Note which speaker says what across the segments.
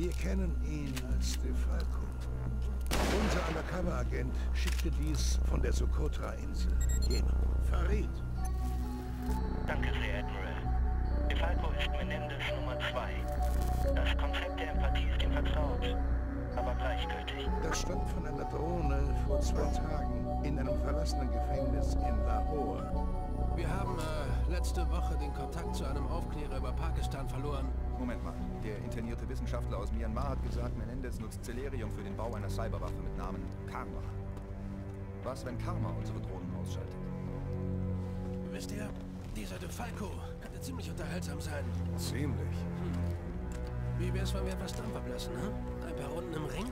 Speaker 1: Wir kennen ihn als DeFalco. Unser Undercover-Agent schickte dies von der Socotra-Insel. Jemand. Farid.
Speaker 2: Danke sehr, Admiral. DeFalco ist Menendez Nummer 2. Das Konzept der Empathie ist ihm vertraut, aber gleichgültig.
Speaker 1: Das stammt von einer Drohne vor zwei Tagen in einem verlassenen Gefängnis in Lahore.
Speaker 3: Wir haben äh, letzte Woche den Kontakt zu einem Aufklärer über Pakistan verloren.
Speaker 4: Moment mal. Der internierte Wissenschaftler aus Myanmar hat gesagt, Menendez nutzt Celerium für den Bau einer Cyberwaffe mit Namen Karma. Was, wenn Karma unsere Drohnen ausschaltet?
Speaker 3: Wisst ihr, dieser De Falco könnte ziemlich unterhaltsam sein.
Speaker 1: Ziemlich.
Speaker 3: Wie wär's, wenn wir etwas Dampf ablassen, hm? Ein paar Runden im Ring?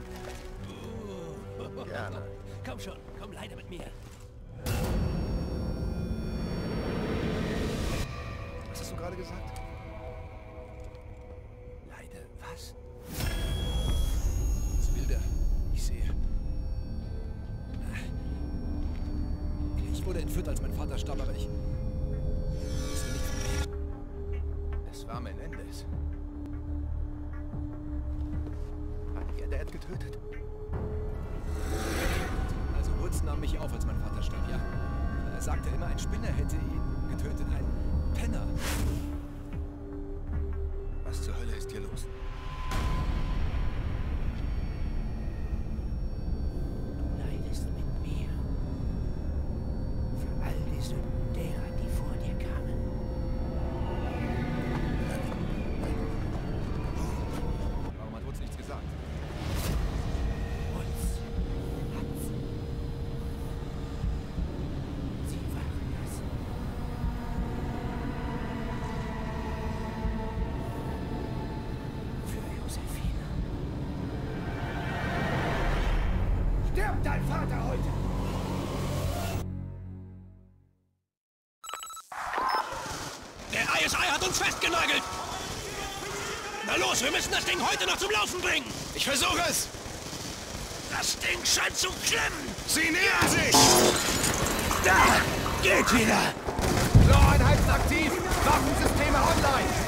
Speaker 3: Uh.
Speaker 1: Gerne.
Speaker 3: Komm schon, komm leider mit mir.
Speaker 4: Was hast du gerade gesagt? Menendez. Hat er Dad getötet?
Speaker 3: Also Woods nahm mich auf, als mein Vater starb, ja. Er sagte immer, ein Spinner hätte ihn getötet. Ein Penner. Müssen das Ding heute noch zum Laufen bringen!
Speaker 4: Ich versuche es!
Speaker 3: Das Ding scheint zu klemmen!
Speaker 4: Sie nähern sich!
Speaker 3: Da! Geht wieder!
Speaker 4: Chloreinheiten aktiv! Waffensysteme online!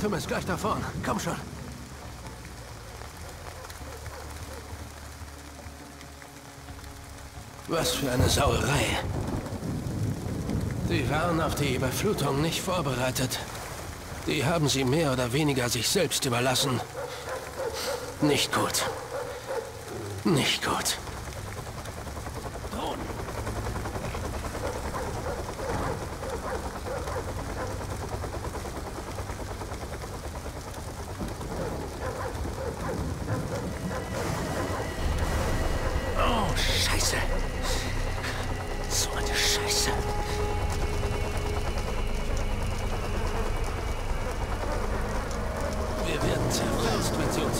Speaker 3: Sanctum ist gleich davon. Komm schon. Was für eine Sauerei. Sie waren auf die Überflutung nicht vorbereitet. Die haben sie mehr oder weniger sich selbst überlassen. Nicht gut. Nicht gut.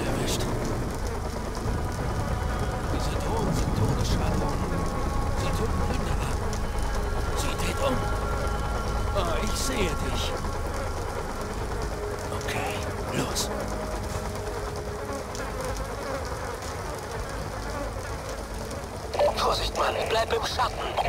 Speaker 3: erwischt. Diese Drohnen sind Todesschwadronen. Sie töten Kinder ab. Sie dreht um. Oh, ich sehe dich. Okay, los. Vorsicht, Mann. Bleib im Schatten.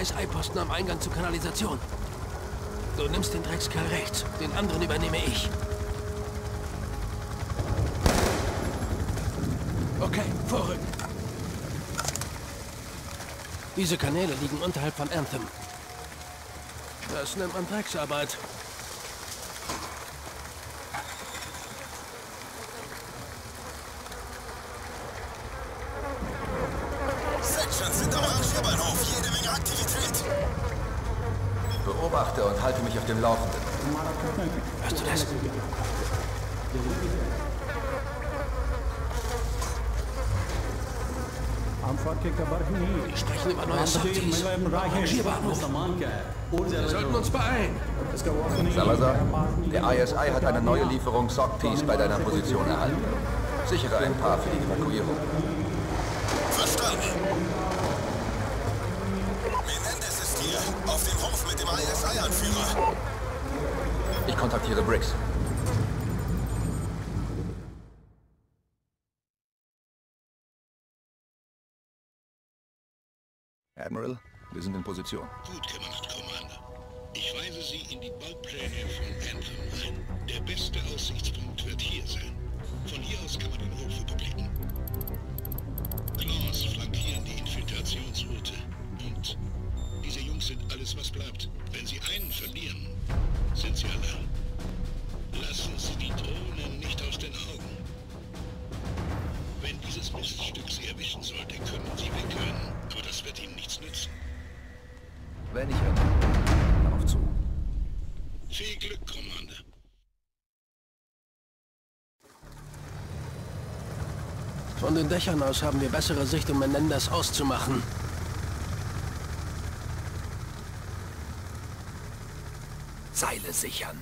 Speaker 3: ISI-Posten am Eingang zur Kanalisation. Du nimmst den Dreckskerl rechts, den anderen übernehme ich. Okay, vorrücken. Diese Kanäle liegen unterhalb von Anthem. Das nennt man Drecksarbeit. Hörst du das? Die sprechen über neue Sorties. Rangierbahnhof. Wir sollten uns beeilen.
Speaker 4: Salazar, der ISI hat eine neue Lieferung Sockpiece bei deiner Position erhalten. Sichere ein paar für die Evakuierung.
Speaker 5: Verstanden. Menendez ist hier. Auf dem Hof mit dem ISI-Anführer.
Speaker 4: Kontaktiere Briggs. Admiral, wir sind in Position.
Speaker 6: Gut gemacht, Commander. Ich weise Sie in die Baupläne von Anthem ein. Der beste Aussichtspunkt wird hier sein. Von hier aus kann man den Hof überblicken. Claws flankieren die Infiltrationsroute. Und diese Jungs sind alles, was bleibt. Wenn Sie einen verlieren, sind Sie allein. Lassen Sie die Drohnen nicht aus den Augen. Wenn dieses Miststück Sie erwischen sollte, können Sie wegrennen. Aber das wird Ihnen nichts nützen.
Speaker 4: Wenn ich renne, darauf zu.
Speaker 6: Viel Glück, Commander.
Speaker 3: Von den Dächern aus haben wir bessere Sicht, um Menendez auszumachen.
Speaker 4: Seile sichern.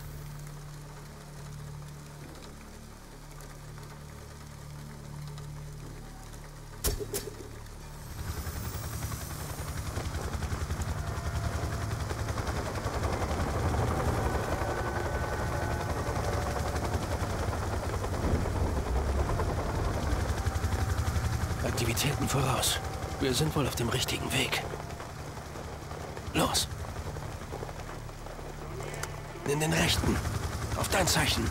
Speaker 3: Aktivitäten voraus. Wir sind wohl auf dem richtigen Weg. Los. Nimm den rechten. Auf dein Zeichen.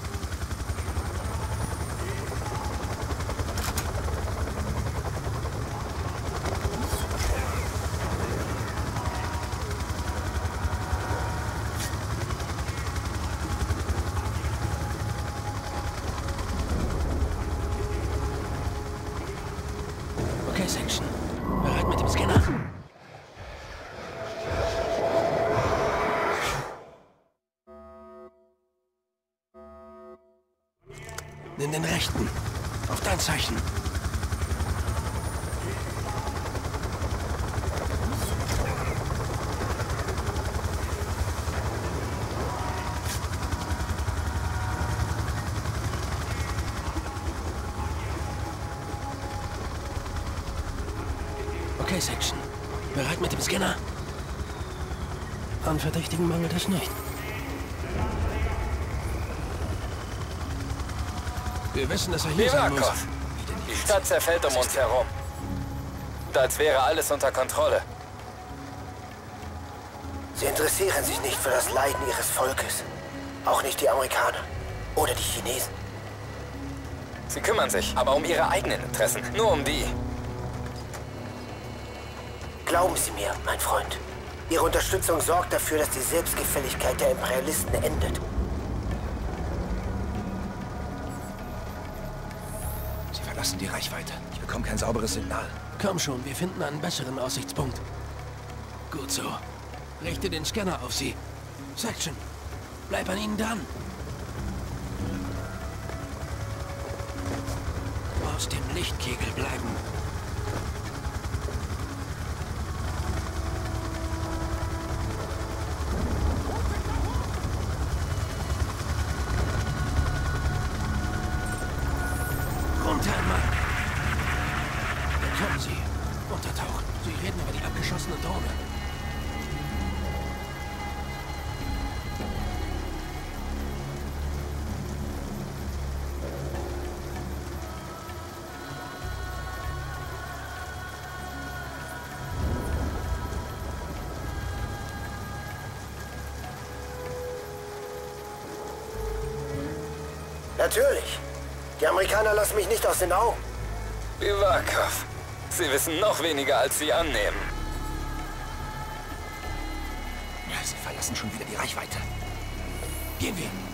Speaker 3: Rechten. Auf dein Zeichen. Okay, Section. Bereit mit dem Scanner? An Verdächtigen mangelt es nicht. Wir wissen, dass er hier sein muss.
Speaker 7: Die Stadt zerfällt um uns herum. Und als wäre alles unter Kontrolle.
Speaker 8: Sie interessieren sich nicht für das Leiden ihres Volkes. Auch nicht die Amerikaner. Oder die Chinesen.
Speaker 7: Sie kümmern sich, aber um ihre eigenen Interessen. Nur um die.
Speaker 8: Glauben Sie mir, mein Freund. Ihre Unterstützung sorgt dafür, dass die Selbstgefälligkeit der Imperialisten endet.
Speaker 4: Verlassen die Reichweite. Ich bekomme kein sauberes Signal.
Speaker 3: Komm schon, wir finden einen besseren Aussichtspunkt. Gut so. Richte den Scanner auf sie. Section, bleib an ihnen dran. Aus dem Lichtkegel bleiben.
Speaker 8: Amerikaner lassen mich nicht aus den Augen.
Speaker 7: Bivakov. Sie wissen noch weniger, als sie annehmen.
Speaker 4: Ja, Sie verlassen schon wieder die Reichweite. Gehen wir.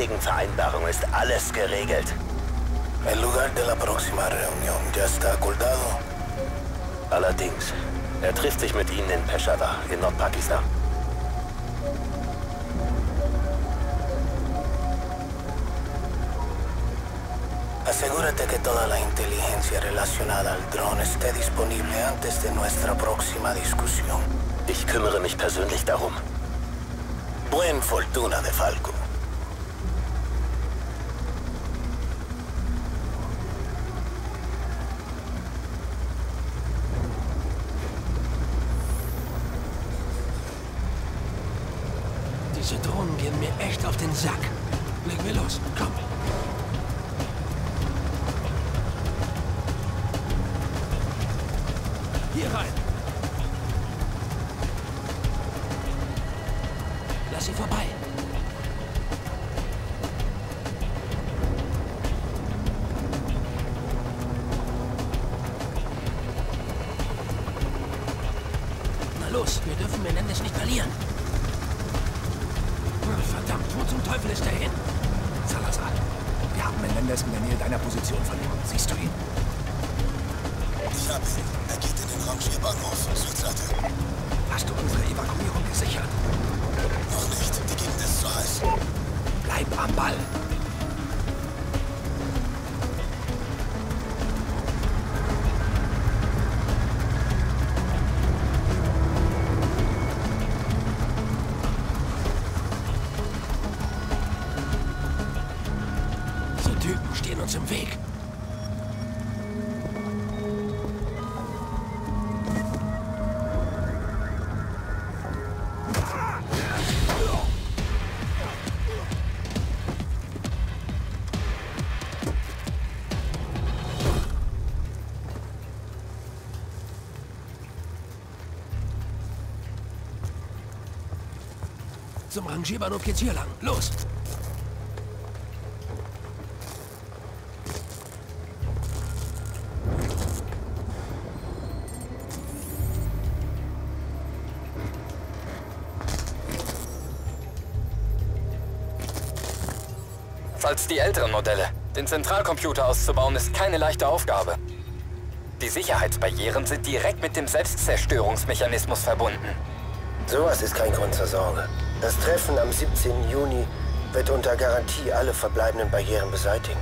Speaker 8: Heutigen Vereinbarung ist alles geregelt. El lugar de la próxima reunión ya está acordado. Allerdings, er trifft sich mit Ihnen in Peshawar, in Nordpakistan. Asegúrate que toda la inteligencia relacionada al dron esté disponible antes de nuestra próxima discusión. Ich kümmere mich persönlich darum. Buen fortuna de Falco.
Speaker 3: Verdammt, wo zum Teufel ist er hin?
Speaker 4: Salazar, wir haben Menendez in der Nähe deiner Position verloren. Siehst du ihn?
Speaker 5: Ich hab ihn. Er geht in den Rangierbahnhof, Südseite.
Speaker 4: Hast du unsere Evakuierung gesichert?
Speaker 5: Noch nicht. Die Gegend ist zu heiß.
Speaker 4: Bleib am Ball.
Speaker 3: Rangierbahnhof geht's hier lang. Los!
Speaker 7: Als die älteren Modelle. Den Zentralcomputer auszubauen ist keine leichte Aufgabe. Die Sicherheitsbarrieren sind direkt mit dem Selbstzerstörungsmechanismus verbunden.
Speaker 9: Sowas ist kein Grund zur Sorge. Das Treffen am 17. Juni wird unter Garantie alle verbleibenden Barrieren beseitigen.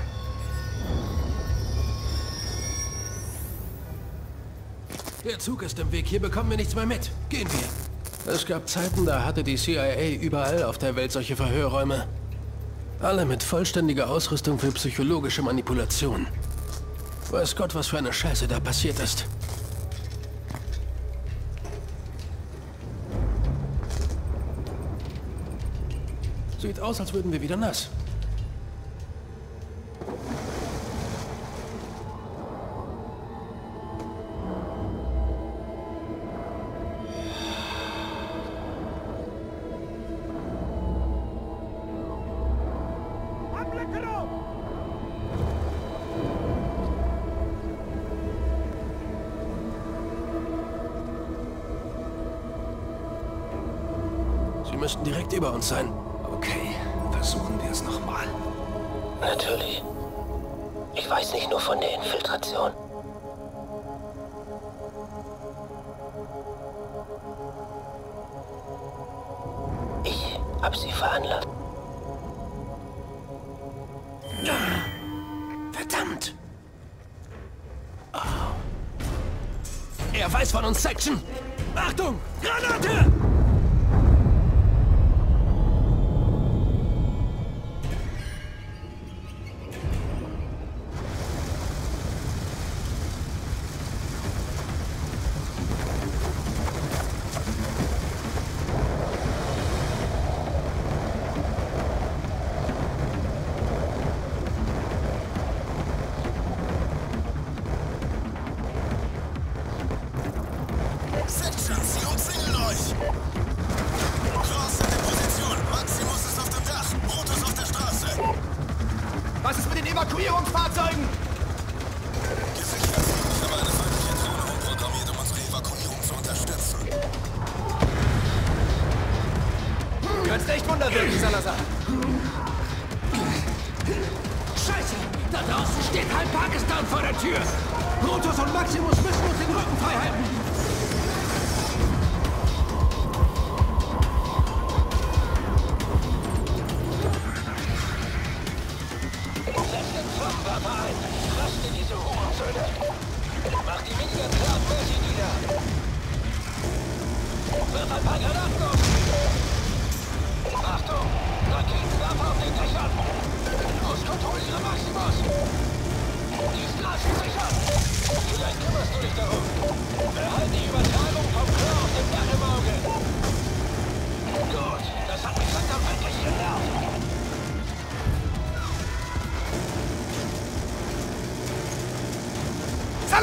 Speaker 3: Der Zug ist im Weg. Hier bekommen wir nichts mehr mit. Gehen wir. Es gab Zeiten, da hatte die CIA überall auf der Welt solche Verhörräume. Alle mit vollständiger Ausrüstung für psychologische Manipulation. Weiß Gott, was für eine Scheiße da passiert ist. Aus, als würden wir wieder nass. Sie müssten direkt über uns sein.
Speaker 9: Veranlasst.
Speaker 3: Verdammt! Oh. Er weiß von uns, Section! Achtung!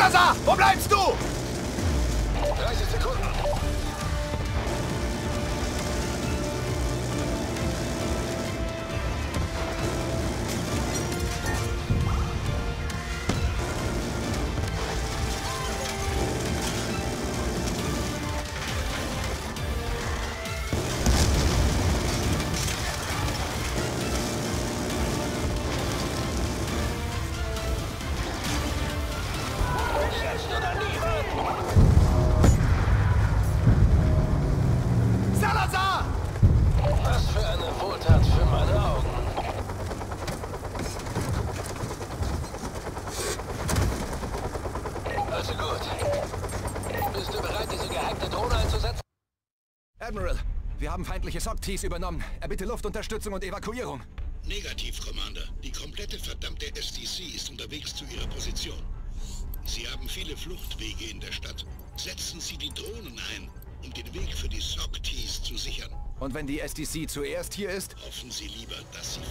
Speaker 4: Salazar, wo bleibst du? SOC-Tees übernommen. Erbitte Luftunterstützung und Evakuierung.
Speaker 6: Negativ, Commander. Die komplette verdammte SDC ist unterwegs zu ihrer Position. Sie haben viele Fluchtwege in der Stadt. Setzen Sie die Drohnen ein, um den Weg für die SOC-Tees zu sichern.
Speaker 4: Und wenn die SDC zuerst hier ist,
Speaker 6: Hoffen Sie lieber, dass Sie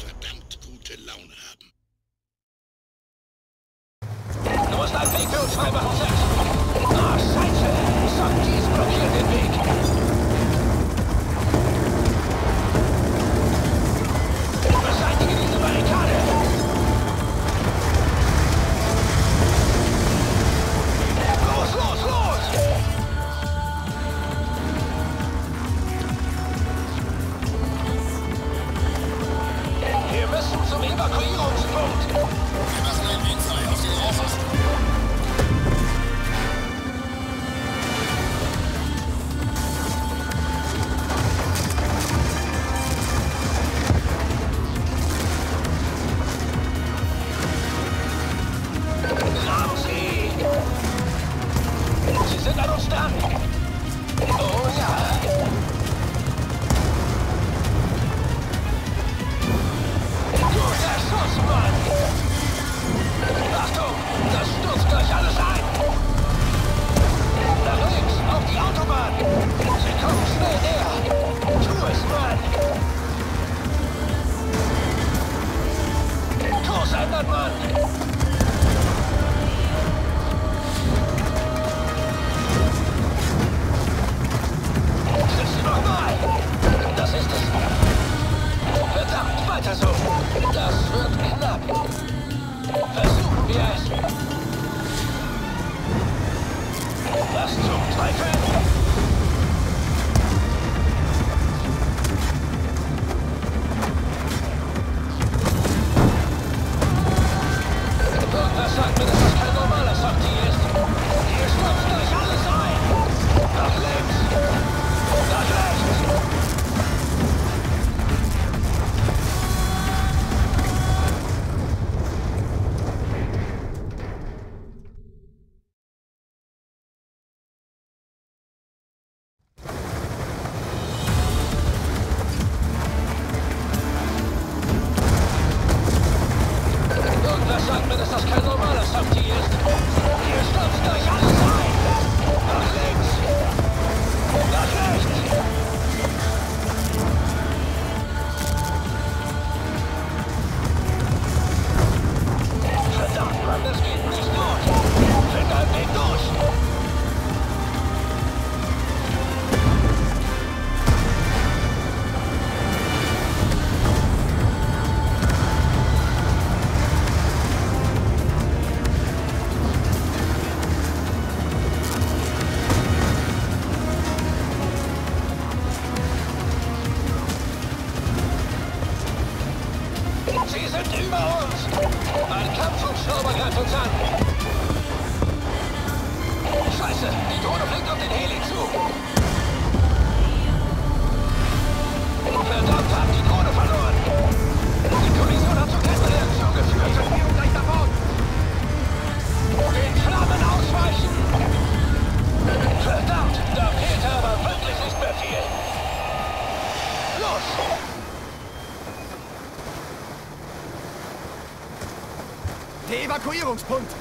Speaker 3: Ausgangspunkt.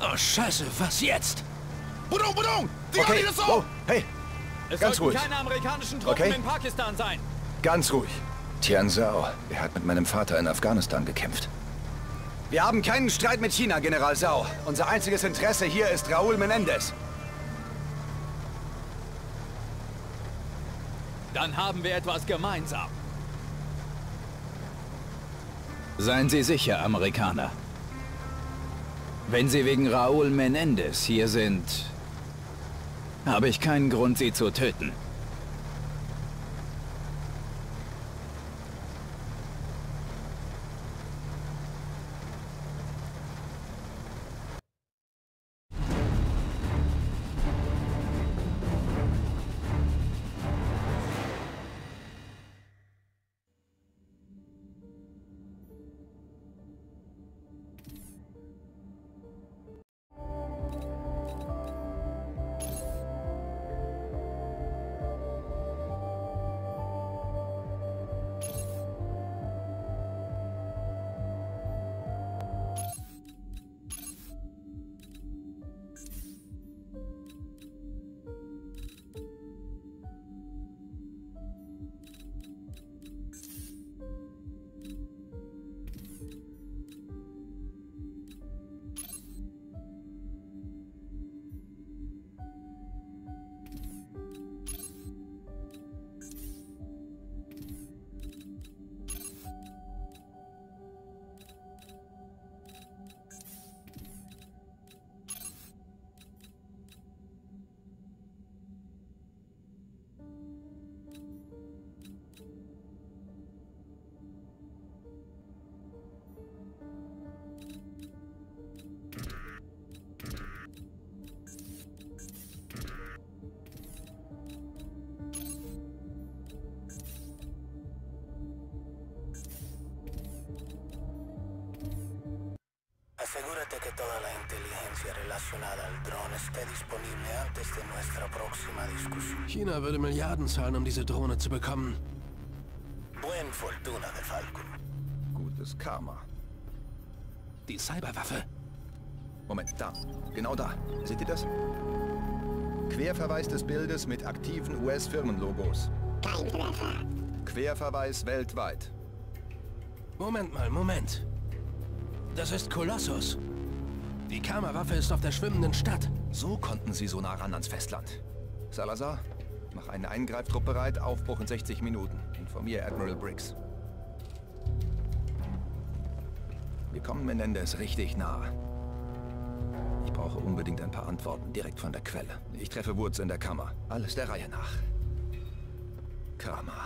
Speaker 3: Oh, scheiße, was jetzt?
Speaker 4: Budung, Budung! Die okay. ist auf! Wow. Hey,
Speaker 10: es
Speaker 4: ganz ruhig.
Speaker 10: keine amerikanischen Truppen
Speaker 4: okay.
Speaker 10: in Pakistan sein.
Speaker 4: Ganz ruhig. Tian Zhao, er hat mit meinem Vater in Afghanistan gekämpft. Wir haben keinen Streit mit China, General Zhao. Unser einziges Interesse hier ist Raúl Menendez.
Speaker 10: Dann haben wir etwas gemeinsam.
Speaker 11: Seien Sie sicher, Amerikaner. Wenn Sie wegen Raúl Menendez hier sind, habe ich keinen Grund, Sie zu töten.
Speaker 3: China würde Milliarden zahlen, um diese Drohne zu bekommen.
Speaker 9: Buen fortuna de Falco.
Speaker 4: Gutes Karma.
Speaker 3: Die Cyberwaffe.
Speaker 4: Moment, da. Genau da. Seht ihr das? Querverweis des Bildes mit aktiven US-Firmenlogos.
Speaker 12: Kein Treffer.
Speaker 4: Querverweis weltweit.
Speaker 3: Moment mal, Moment. Das ist Kolossus. Die Karma-Waffe ist auf der schwimmenden Stadt.
Speaker 4: So konnten sie so nah ran ans Festland. Salazar, einen Eingreiftrupp bereit, Aufbruch in 60 Minuten. Informier Admiral Briggs. Wir kommen Menendez richtig nah. Ich brauche unbedingt ein paar Antworten, direkt von der Quelle. Ich treffe Wurz in der Kammer. Alles der Reihe nach. Karma.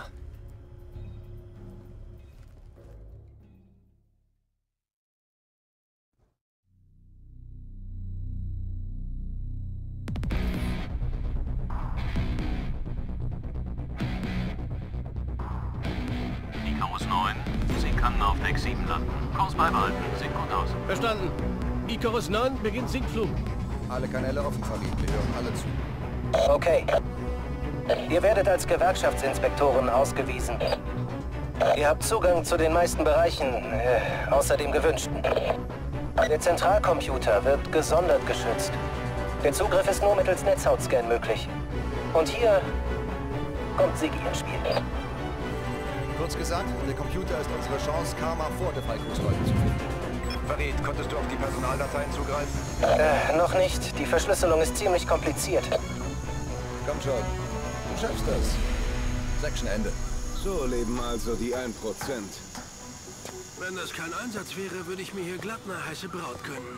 Speaker 13: Icarus 9
Speaker 3: beginnt Sinkflug.
Speaker 4: Alle Kanäle offen, Farid. Wir hören alle zu.
Speaker 9: Okay. Ihr werdet als Gewerkschaftsinspektoren ausgewiesen. Ihr habt Zugang zu den meisten Bereichen, äh, außer dem gewünschten. Der Zentralcomputer wird gesondert geschützt. Der Zugriff ist nur mittels Netzhautscan möglich. Und hier kommt Sigi ins Spiel.
Speaker 4: Kurz gesagt, der Computer ist unsere Chance, Karma vor der Falkungsleuten zu finden. Farid, konntest du auf die Personaldateien zugreifen?
Speaker 9: Äh, noch nicht. Die Verschlüsselung ist ziemlich kompliziert.
Speaker 4: Komm schon. Du schaffst das. Sectionende.
Speaker 1: So leben also die 1%.
Speaker 3: Wenn das kein Einsatz wäre, würde ich mir hier glatt eine heiße Braut gönnen.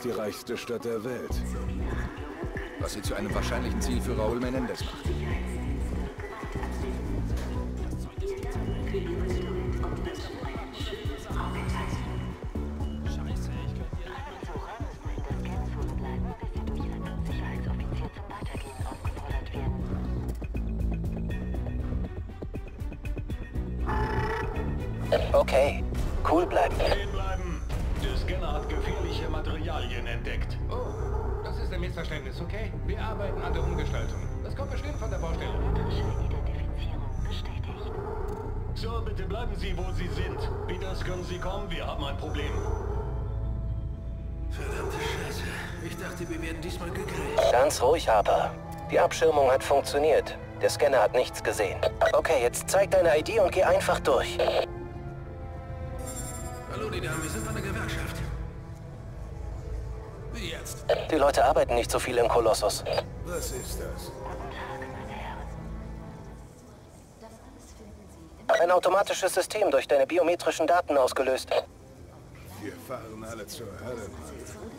Speaker 1: Ist die reichste Stadt der Welt.
Speaker 4: Was sie zu einem wahrscheinlichen Ziel für Raúl Menendez macht.
Speaker 13: Hat
Speaker 9: funktioniert. Der Scanner hat nichts gesehen. Okay, jetzt zeig deine ID und geh einfach durch.
Speaker 3: Hallo, die Damen, wir sind von der Gewerkschaft. Wie jetzt?
Speaker 9: Die Leute arbeiten nicht so viel im Kolossus.
Speaker 1: Was ist das?
Speaker 9: Ein automatisches System durch deine biometrischen Daten ausgelöst.
Speaker 1: Wir fahren alle zur Hölle, Mann.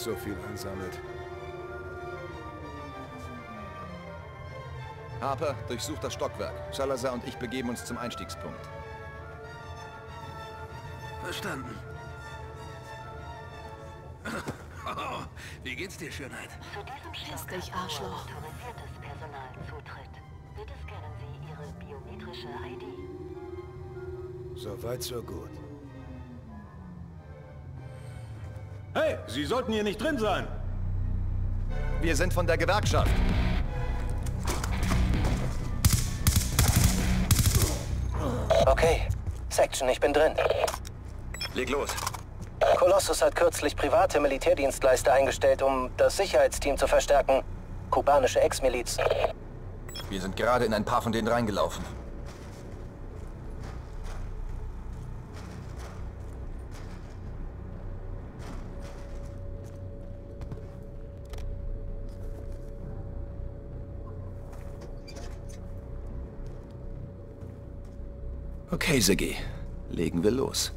Speaker 1: Menendez so viel ansammelt.
Speaker 4: Harper, durchsuch das Stockwerk. Salazar und ich begeben uns zum Einstiegspunkt.
Speaker 3: Verstanden. Oh, wie geht's dir, Schönheit?
Speaker 14: Piss dich, Arschloch.
Speaker 15: Autorisiertes Personal zutritt. Bitte scannen Sie Ihre biometrische ID.
Speaker 1: So weit, so gut.
Speaker 13: Hey, Sie sollten hier nicht drin sein.
Speaker 4: Wir sind von der Gewerkschaft.
Speaker 9: Okay, Section, ich bin drin.
Speaker 4: Leg los.
Speaker 9: Colossus hat kürzlich private Militärdienstleister eingestellt, um das Sicherheitsteam zu verstärken. Kubanische Ex-Miliz.
Speaker 4: Wir sind gerade in ein paar von denen reingelaufen. Okay, Siggi. Legen wir los.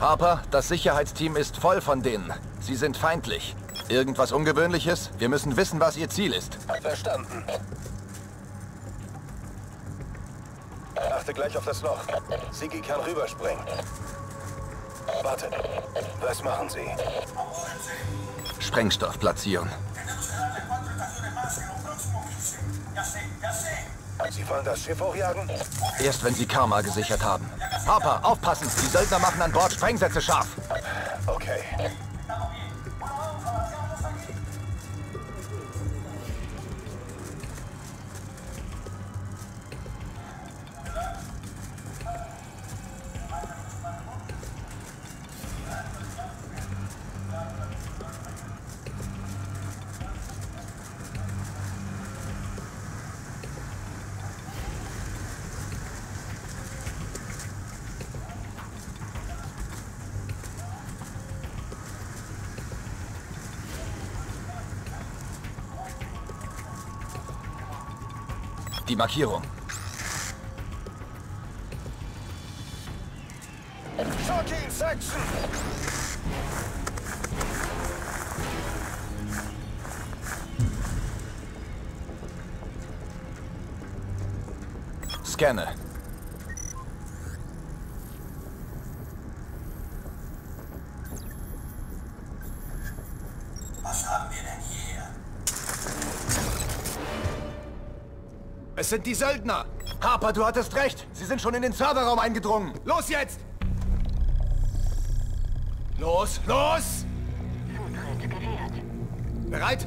Speaker 4: Harper, das Sicherheitsteam ist voll von denen. Sie sind feindlich. Irgendwas Ungewöhnliches? Wir müssen wissen, was ihr Ziel ist.
Speaker 9: Verstanden.
Speaker 1: Achte gleich auf das Loch. Sigi kann rüberspringen. Warte. Was machen Sie?
Speaker 4: Sprengstoff
Speaker 1: Sie wollen das Schiff hochjagen?
Speaker 4: Erst wenn sie Karma gesichert haben. Harper, aufpassen! Die Söldner machen an Bord Sprengsätze scharf. Die Markierung. Sind die Söldner! Harper, du hattest recht! Sie sind schon in den Serverraum eingedrungen! Los jetzt! Los, los! Bereit?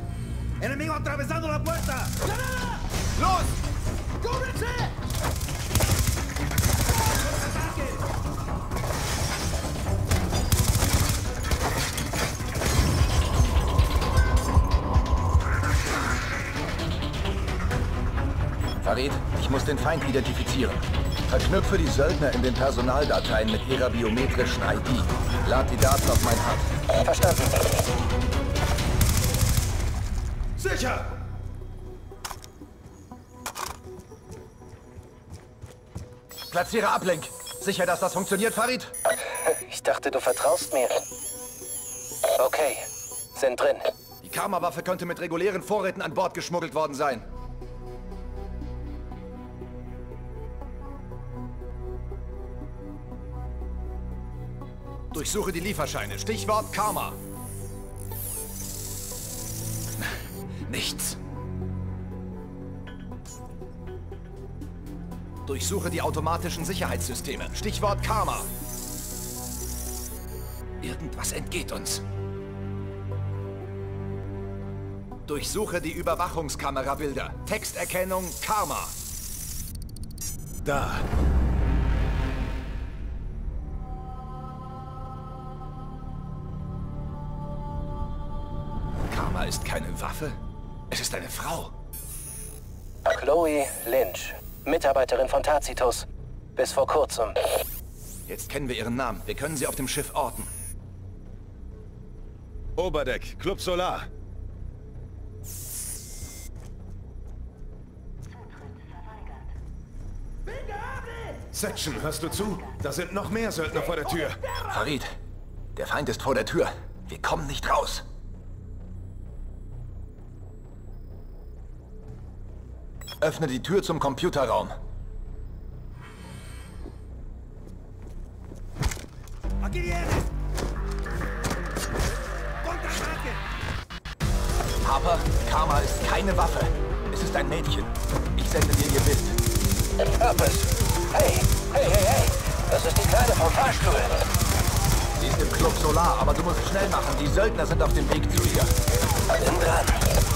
Speaker 16: Enemigo atravesando la puerta!
Speaker 4: Los!
Speaker 16: ¡Cúbrense!
Speaker 4: Ich muss den Feind identifizieren. Verknüpfe die Söldner in den Personaldateien mit ihrer biometrischen ID. Lad die Daten auf mein Hub.
Speaker 9: Verstanden.
Speaker 1: Sicher!
Speaker 4: Platziere Ablenk. Sicher, dass das funktioniert, Farid?
Speaker 9: Ich dachte, du vertraust mir. Okay, sind drin.
Speaker 4: Die Karma-Waffe könnte mit regulären Vorräten an Bord geschmuggelt worden sein. Durchsuche die Lieferscheine. Stichwort Karma. Nichts. Durchsuche die automatischen Sicherheitssysteme. Stichwort Karma. Irgendwas entgeht uns. Durchsuche die Überwachungskamerabilder. Texterkennung Karma.
Speaker 1: Da.
Speaker 4: Ist keine Waffe. Es ist eine Frau.
Speaker 9: Chloe Lynch, Mitarbeiterin von Tacitus. Bis vor kurzem.
Speaker 4: Jetzt kennen wir ihren Namen. Wir können sie auf dem Schiff orten.
Speaker 1: Oberdeck, Club Solar. Section, hörst du zu? Da sind noch mehr Söldner vor der Tür.
Speaker 4: Farid, der Feind ist vor der Tür. Wir kommen nicht raus. Öffne die Tür zum Computerraum.
Speaker 16: ¡Aquí viene!
Speaker 4: Harper, Karma ist keine Waffe. Es ist ein Mädchen. Ich sende dir ihr Bild.
Speaker 9: Purpose. Hey, hey, hey, hey. Das ist die Kleine vom Fahrstuhl.
Speaker 4: Sie ist im Club Solar, aber du musst schnell machen. Die Söldner sind auf dem Weg zu ihr.
Speaker 9: Bin dran.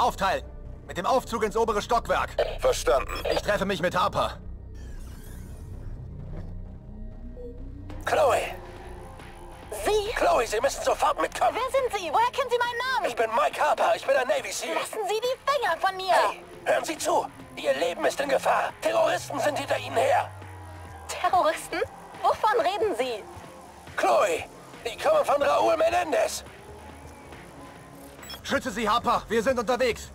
Speaker 4: Aufteilen. Mit dem Aufzug ins obere Stockwerk.
Speaker 1: Verstanden.
Speaker 4: Ich treffe mich mit Harper.
Speaker 9: Chloe!
Speaker 15: Sie?
Speaker 9: Chloe, Sie müssen sofort mitkommen.
Speaker 15: Wer sind Sie? Woher kennen Sie meinen Namen?
Speaker 9: Ich bin Mike Harper. Ich bin ein Navy SEAL.
Speaker 15: Lassen Sie die Finger von mir!
Speaker 9: Hey, hören Sie zu. Ihr Leben ist in Gefahr. Terroristen sind hinter Ihnen her.
Speaker 15: Terroristen? Wovon reden Sie?
Speaker 9: Chloe, die kommen von Raúl Menendez.
Speaker 4: Schütze sie, Harper. Wir sind unterwegs.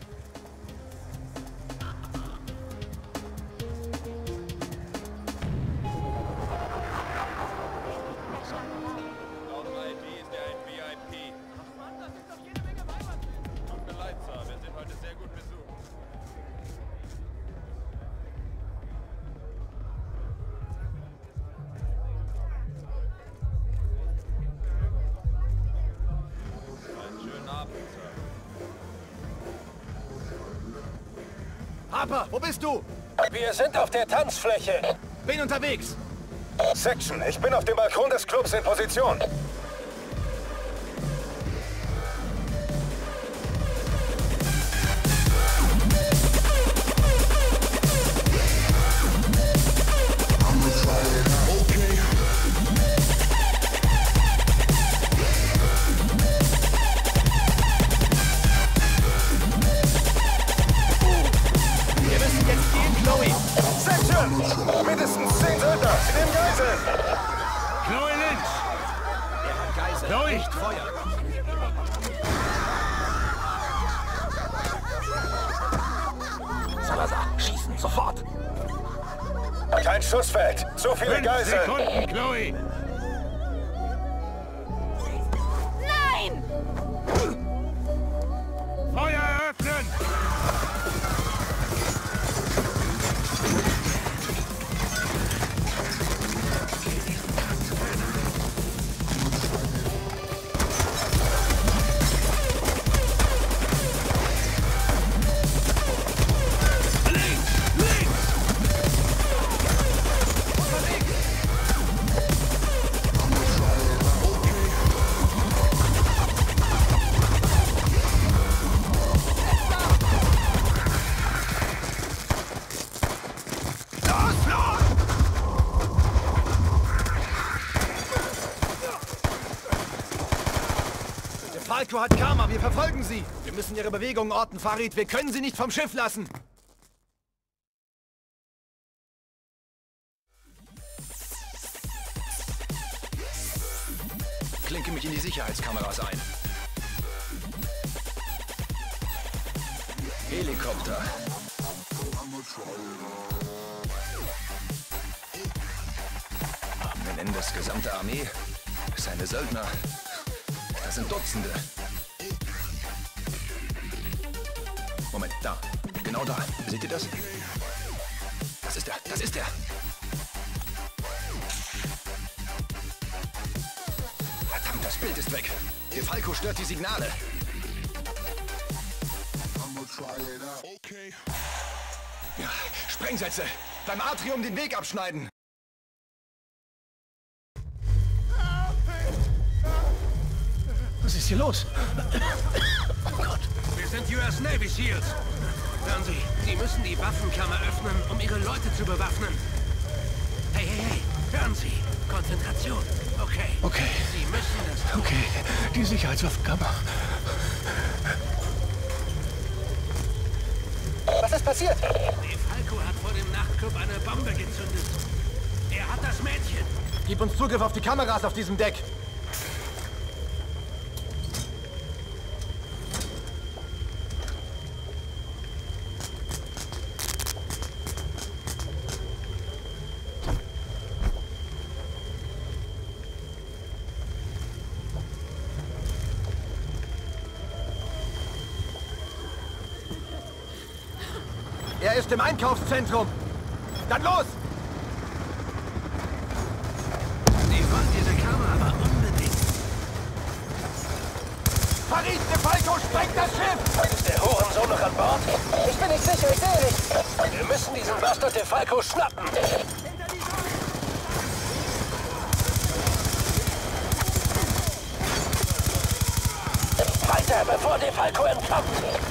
Speaker 17: Sind
Speaker 9: auf der Tanzfläche.
Speaker 4: Bin unterwegs.
Speaker 1: Section, ich bin auf dem Balkon des Clubs in Position.
Speaker 4: Falco hat Karma. Wir verfolgen sie. Wir müssen ihre Bewegungen orten, Farid. Wir können sie nicht vom Schiff lassen.
Speaker 18: Moment, da. Genau da. Seht ihr das? Das ist er. Das ist er. Verdammt, das Bild ist weg. Der Falco stört die Signale. Ja, Sprengsätze. Beim Atrium den Weg abschneiden.
Speaker 19: Was ist hier los?
Speaker 3: Wir sind US Navy SEALs. Hören Sie, Sie müssen die Waffenkammer öffnen, um Ihre Leute zu bewaffnen. Hey, hey, hey, hören Sie. Konzentration. Okay.
Speaker 19: Okay.
Speaker 3: Sie müssen das tun.
Speaker 19: Okay, die Sicherheitswaffenkammer.
Speaker 9: Was ist passiert?
Speaker 3: De Falco hat vor dem Nachtclub eine Bombe gezündet. Er hat das Mädchen.
Speaker 4: Gib uns Zugriff auf die Kameras auf diesem Deck. Im Einkaufszentrum. Dann los!
Speaker 3: Die wollen diese Kammer aber unbedingt.
Speaker 4: Farid, der Falco sprengt das Schiff!
Speaker 9: Ist der Hurensohn noch an Bord? Ich bin nicht sicher, ich sehe nicht. Wir müssen diesen Bastard der Falco schnappen. Weiter, bevor der Falco entkommt.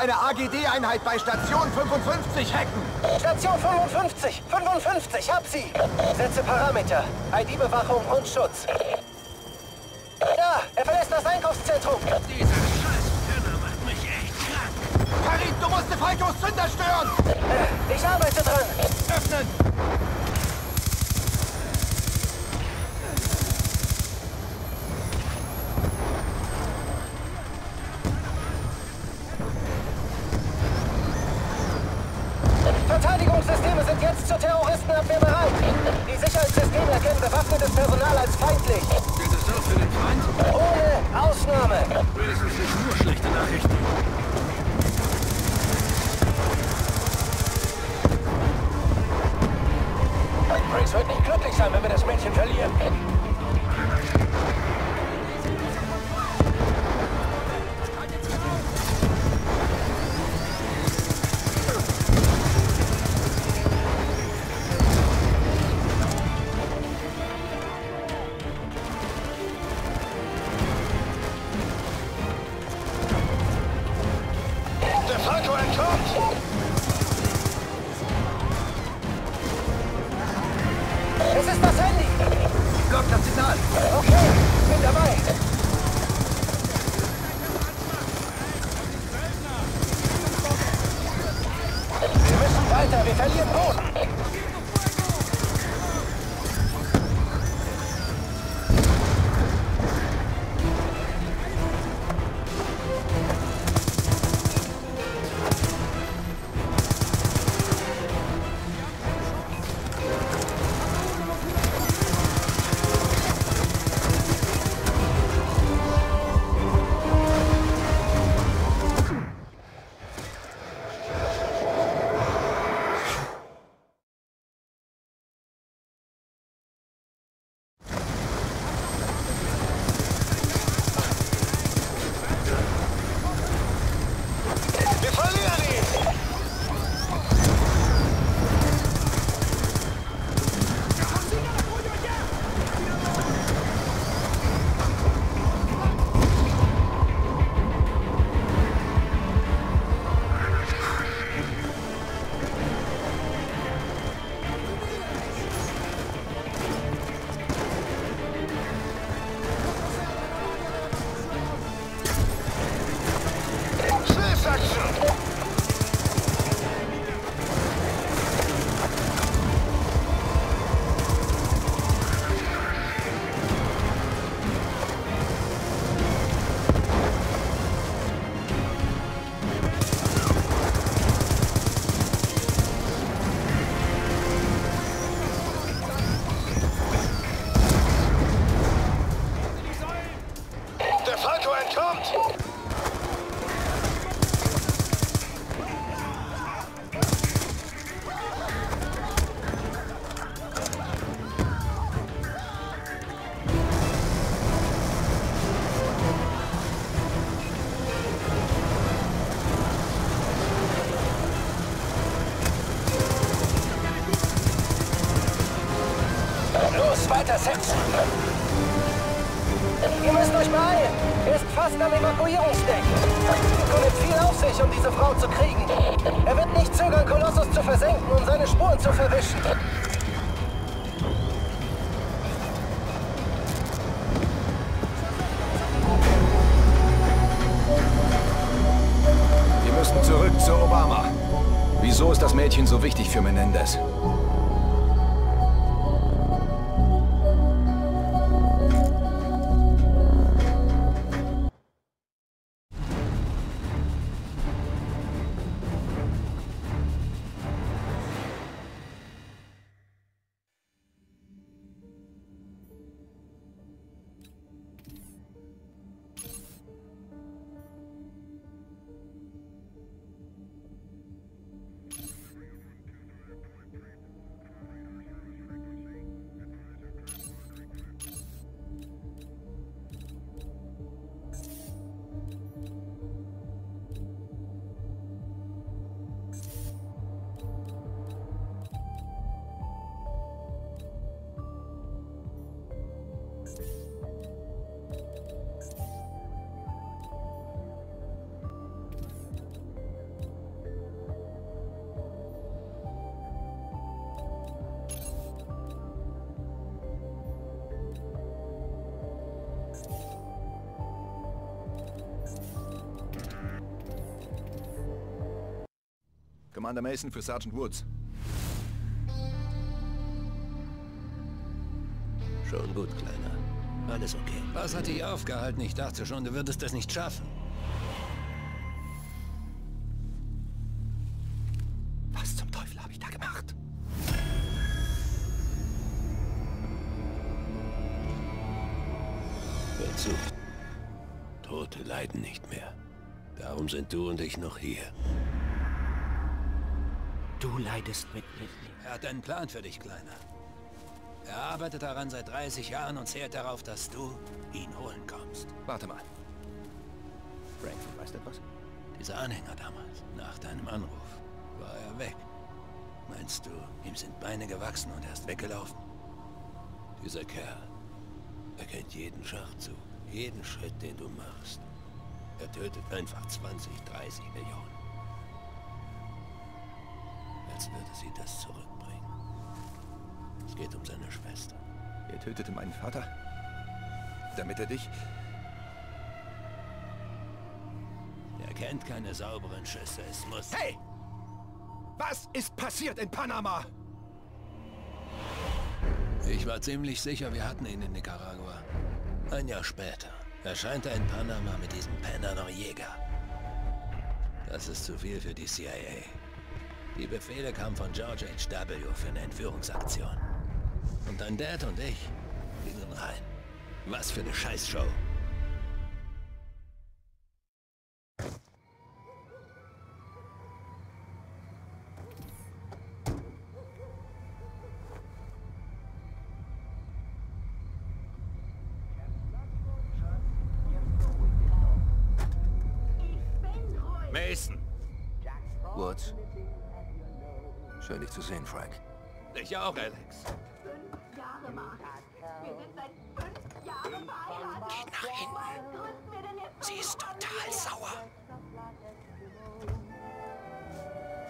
Speaker 4: Eine AGD-Einheit bei Station 55 hacken?
Speaker 9: Station 55! 55, hab sie! Setze Parameter. ID-Bewachung und Schutz. Da, er verlässt das Einkaufszentrum.
Speaker 3: Dieser scheiß Penner macht mich echt krank.
Speaker 4: Farid, du musst Falkos Zünder stören!
Speaker 9: Ich arbeite dran.
Speaker 4: Öffnen!
Speaker 9: Los, weiter setzen. Ihr müsst euch beeilen. Er ist fast am Evakuierungsdeck. Nico nimmt viel auf sich, um diese Frau zu kriegen. Er wird nicht zögern, Kolossus zu versenken und seine Spuren zu verwischen.
Speaker 4: Wir müssen zurück zu Obama. Wieso ist das Mädchen so wichtig für Menendez? Commander Mason für Sergeant Woods.
Speaker 20: Schon gut, Kleiner. Alles okay.
Speaker 3: Was hat dich aufgehalten? Ich dachte schon, du würdest es nicht schaffen.
Speaker 12: Was zum Teufel habe ich da gemacht?
Speaker 20: Hör zu. Tote leiden nicht mehr. Darum sind du und ich noch hier.
Speaker 3: Leidest mit mir. Er hat einen Plan für dich, Kleiner. Er arbeitet daran seit 30 Jahren und zählt darauf, dass du ihn holen kommst.
Speaker 12: Warte mal. Frank, du weißt etwas?
Speaker 3: Dieser Anhänger damals, nach deinem Anruf, war er weg. Meinst du, ihm sind Beine gewachsen und er ist weggelaufen?
Speaker 20: Dieser Kerl, er kennt jeden Schachzug, jeden Schritt, den du machst. Er tötet einfach 20, 30 Millionen. Als würde sie das zurückbringen. Es geht um seine Schwester.
Speaker 4: Er tötete meinen Vater? Damit er dich...
Speaker 3: Er kennt keine sauberen Schüsse, es muss...
Speaker 12: Hey! Was ist passiert in Panama?
Speaker 3: Ich war ziemlich sicher, wir hatten ihn in Nicaragua. Ein Jahr später erscheint er in Panama mit diesem Penner Noriega. Das ist zu viel für die CIA. Die Befehle kamen von George H.W. für eine Entführungsaktion. Und dein Dad und ich, die sind rein. Was für eine Scheißshow. Auch, Alex.
Speaker 21: Jahre, Mark. Wir sind seit fünf Jahren verheiratet.
Speaker 3: Geht nach hinten.
Speaker 21: Gründen wir denn jetzt
Speaker 3: Sie ist total sauer.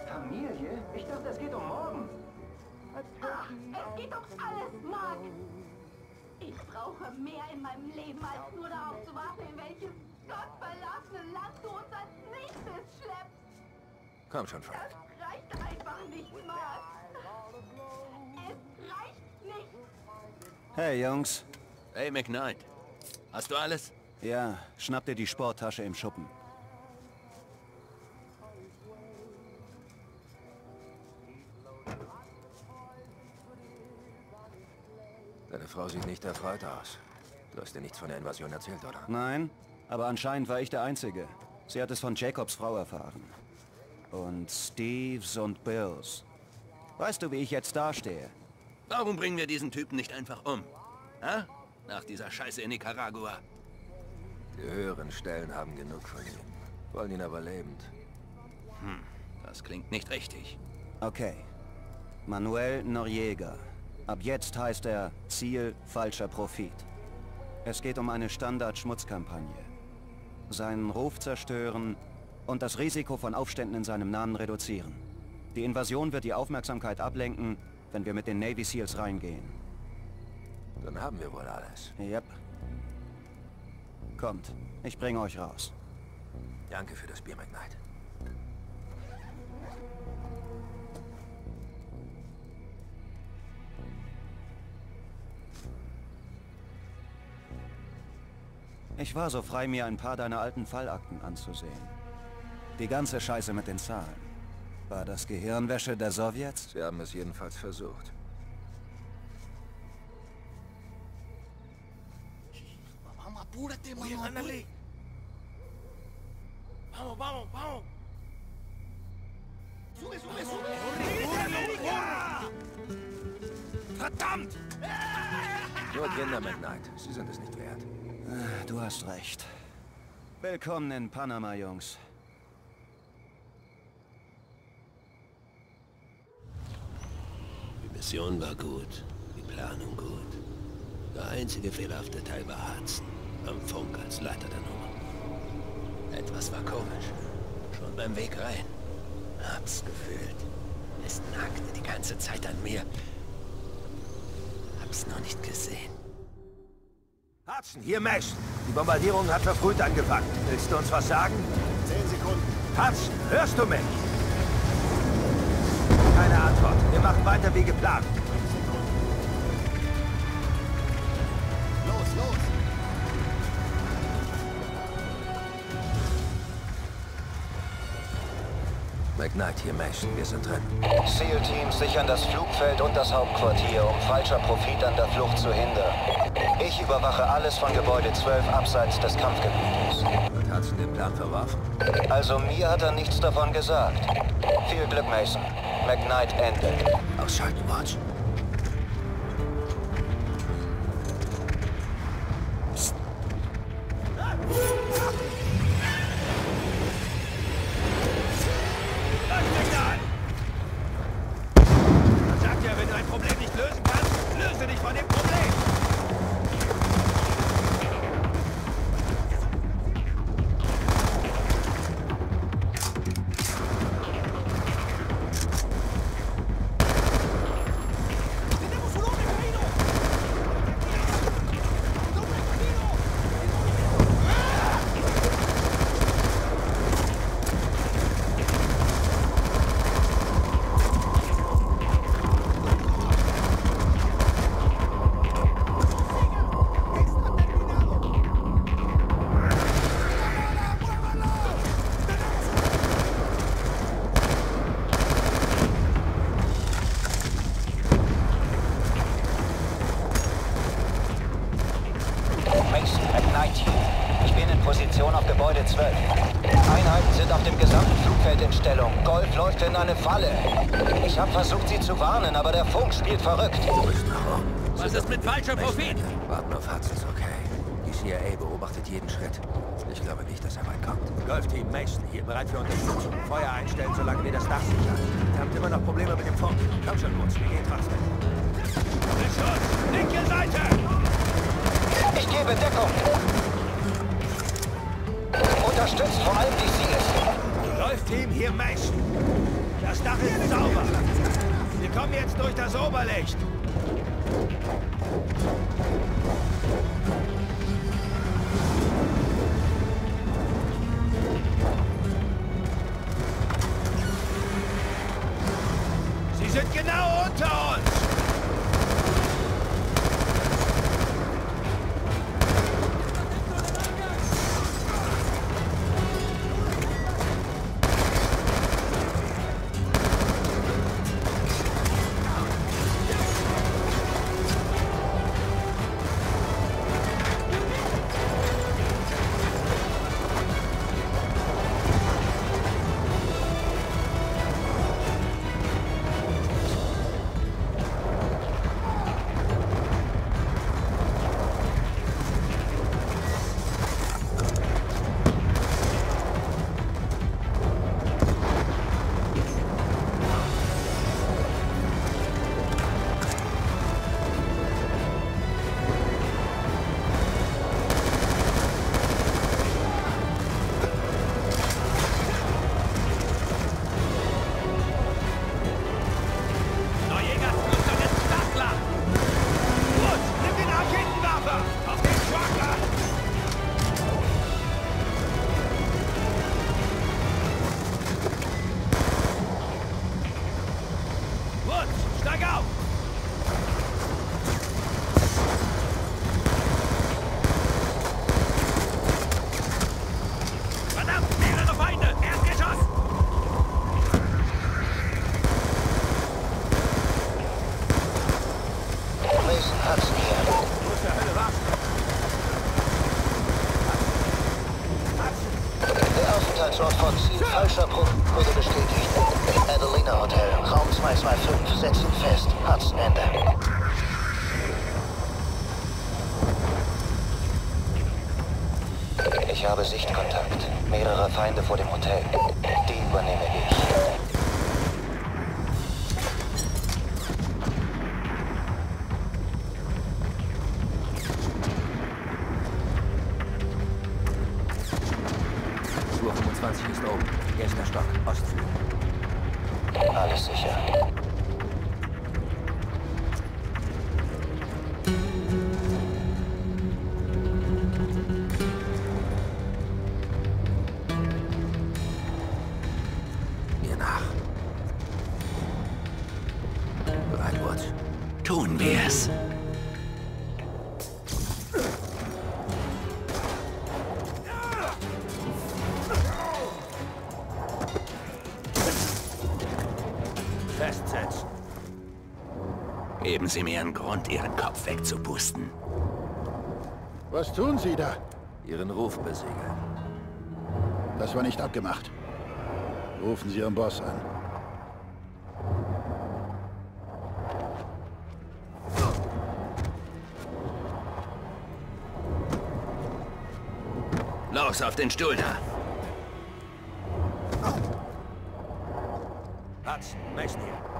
Speaker 22: Familie? Ich dachte, es geht um morgen.
Speaker 21: Ach, es geht um alles, Mark. Ich brauche mehr in meinem Leben, als nur darauf zu warten, in welches gottverlassene Land du uns als nächstes schleppst.
Speaker 4: Komm schon, Frank.
Speaker 21: Das reicht einfach nicht, Mark.
Speaker 23: Hey, Jungs.
Speaker 3: Hey, McKnight. Hast du alles?
Speaker 23: Ja, schnapp dir die Sporttasche im Schuppen.
Speaker 4: Deine Frau sieht nicht erfreut aus. Du hast dir nichts von der Invasion erzählt, oder?
Speaker 23: Nein, aber anscheinend war ich der Einzige. Sie hat es von Jacobs Frau erfahren. Und Steves und Bills. Weißt du, wie ich jetzt dastehe?
Speaker 3: Warum bringen wir diesen Typen nicht einfach um? Ha? Nach dieser Scheiße in Nicaragua.
Speaker 4: Die höheren Stellen haben genug von ihm. Wollen ihn aber lebend.
Speaker 3: Hm, das klingt nicht richtig.
Speaker 23: Okay. Manuel Noriega. Ab jetzt heißt er Ziel falscher Profit. Es geht um eine Standard-Schmutzkampagne. Seinen Ruf zerstören und das Risiko von Aufständen in seinem Namen reduzieren. Die Invasion wird die Aufmerksamkeit ablenken, wenn wir mit den Navy Seals reingehen.
Speaker 4: Dann haben wir wohl alles.
Speaker 23: Yep. Kommt, ich bringe euch raus.
Speaker 4: Danke für das Bier, McKnight.
Speaker 23: Ich war so frei, mir ein paar deiner alten Fallakten anzusehen. Die ganze Scheiße mit den Zahlen. War das Gehirnwäsche der Sowjets?
Speaker 4: Sie haben es jedenfalls versucht.
Speaker 5: Vamos, apúrate,
Speaker 20: Oye,
Speaker 5: mamá.
Speaker 20: ándale. Vamos, vamos, vamos.
Speaker 5: Sube, sube, sube.
Speaker 20: Verdammt!
Speaker 4: Nur Kinder, McKnight. Sie sind es nicht wert.
Speaker 23: Du hast recht. Willkommen in Panama, Jungs.
Speaker 20: Mission war gut, die Planung gut. Der einzige fehlerhafte Teil war Hudson, am Funk als Leiter der Nummer.
Speaker 3: Etwas war komisch. Schon beim Weg rein. Hab's gefühlt. Es nagte die ganze Zeit an mir. Hab's noch nicht gesehen.
Speaker 1: Hudson, hier Mason. Die Bombardierung hat verfrüht angefangen. Willst du uns was sagen? Zehn Sekunden. Hudson, hörst du mich?
Speaker 16: Keine Antwort. Wir machen weiter wie geplant.
Speaker 1: Los, los!
Speaker 20: McKnight hier, Mason. Wir sind drin.
Speaker 12: SEAL-Teams sichern das Flugfeld und das Hauptquartier, um falscher Profit an der Flucht zu hindern. Ich überwache alles von Gebäude 12 abseits des Kampfgebietes.
Speaker 20: Und hat sie den Plan verworfen?
Speaker 12: Also mir hat er nichts davon gesagt. Viel Glück, Mason. McKnight Ende.
Speaker 20: Ausschalten, Watch.
Speaker 16: Bereit für Unterstützung. Feuer einstellen, solange wir das Dach sichern. Ihr habt immer noch Probleme mit dem Funk. Komm schon, Woods, wir gehen trotzdem. Beschuss! Linke Seite!
Speaker 12: Ich gebe Deckung. Unterstützt vor allem die Seals.
Speaker 16: Golfteam hier Mason. Das Dach ist sauber. Wir kommen jetzt durch das Oberlicht. Sie
Speaker 20: mir
Speaker 3: einen Grund, Ihren Kopf wegzupusten.
Speaker 24: Was tun Sie da?
Speaker 16: Ihren Ruf besiegeln.
Speaker 24: Das war nicht abgemacht. Rufen Sie Ihren Boss an.
Speaker 3: Los, auf den Stuhl da.
Speaker 16: Hudson, Mason hier.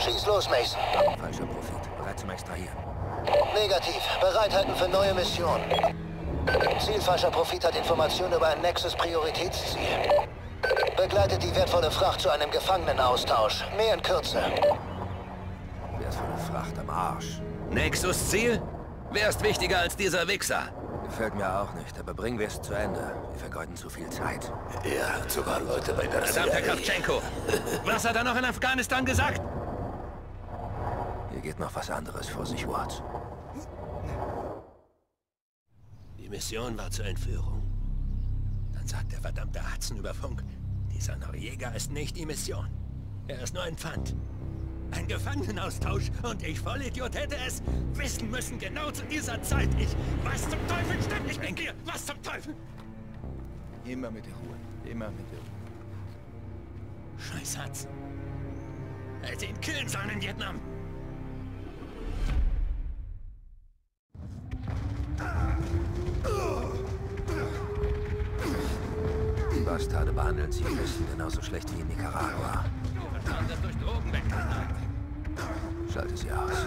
Speaker 12: Schieß los, Mason.
Speaker 16: Falscher Profit. Bereit zum Extrahieren.
Speaker 12: Negativ. Bereithalten für neue Missionen. Ziel falscher Profit hat Informationen über ein Nexus-Prioritätsziel. Begleitet die wertvolle Fracht zu einem Gefangenenaustausch. Mehr in Kürze.
Speaker 16: Wertvolle Fracht am Arsch.
Speaker 3: Nexus-Ziel? Wer ist wichtiger als dieser Wichser?
Speaker 16: Gefällt mir auch nicht, aber bringen wir es zu Ende. Wir vergeuden zu viel Zeit.
Speaker 20: Er hat sogar Leute bei der
Speaker 3: Verdammter
Speaker 20: CIA.
Speaker 3: Kravtschenko! Was hat er noch in Afghanistan gesagt?
Speaker 16: Hier geht noch was anderes vor sich, Watts.
Speaker 3: Die Mission war zur Entführung. Dann sagt der verdammte Hudson über Funk, dieser Norjäger ist nicht die Mission. Er ist nur ein Pfand. Ein Gefangenenaustausch und ich, Vollidiot, hätte es wissen müssen, genau zu dieser Zeit. Ich, was zum Teufel stimmt nicht mit dir? Was zum Teufel?
Speaker 4: Immer mit der Ruhe. Immer mit der Ruhe.
Speaker 3: Scheiß Hudson. Hätte ihn killen sollen in Vietnam.
Speaker 16: Bastarde behandeln Zivilisten genauso schlecht wie in Nicaragua. Schalte sie aus.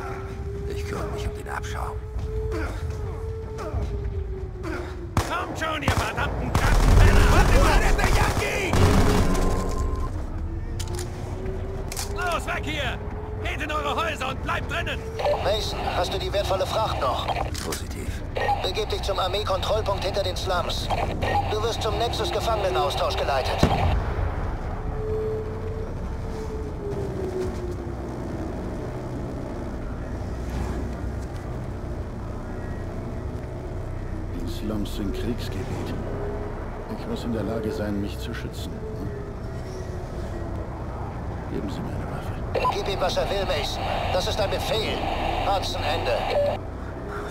Speaker 16: Ich kümmere mich um den Abschaum.
Speaker 3: Kommt schon, ihr verdammten Kassenmänner! Warte mal, der Yankee! Los, weg hier! Geht in eure Häuser und bleibt drinnen!
Speaker 12: Mason, hast du die wertvolle Fracht noch?
Speaker 16: Positiv.
Speaker 12: Begib dich zum Armeekontrollpunkt hinter den Slums. Du wirst zum Nexus-Gefangenenaustausch geleitet.
Speaker 24: Die Slums sind Kriegsgebiet. Ich muss in der Lage sein, mich zu schützen. hm? Geben Sie mir eine Waffe.
Speaker 12: Gib ihm, was er will, Mason. Das ist ein Befehl. Hudson, Ende.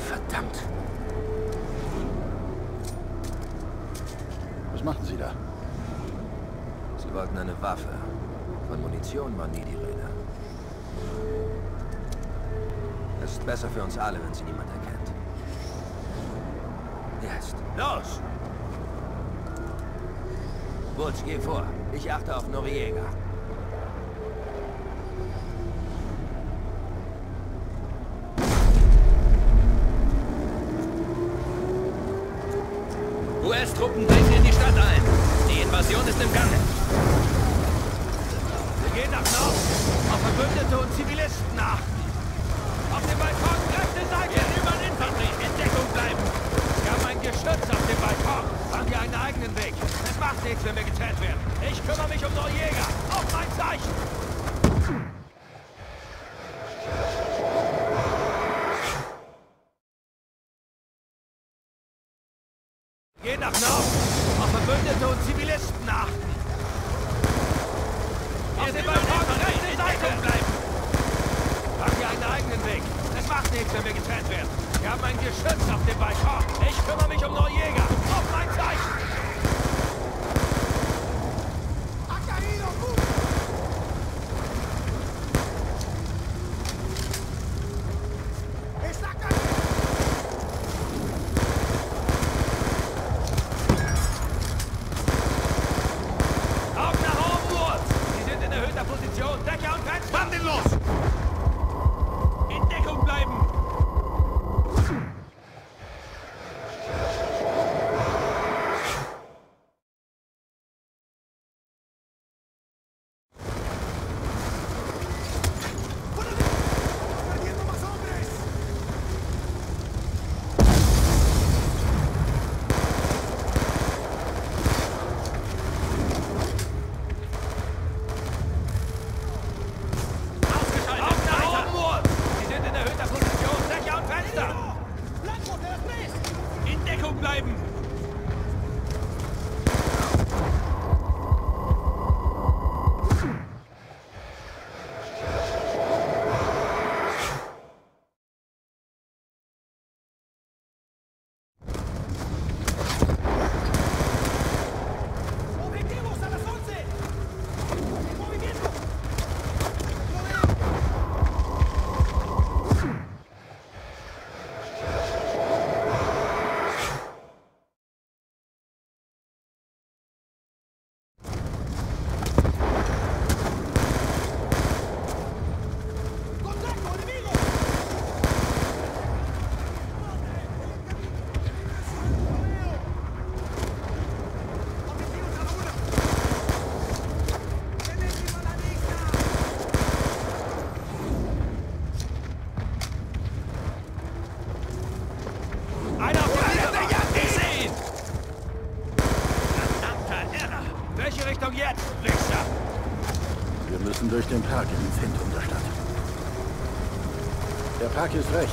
Speaker 16: Verdammt.
Speaker 24: Was machen Sie da?
Speaker 16: Sie wollten eine Waffe. Von Munition war nie die Rede. Es ist besser für uns alle, wenn sie niemand erkennt. Jetzt. Los! Woods, geh vor. Ich achte auf Noriega. Der Park ist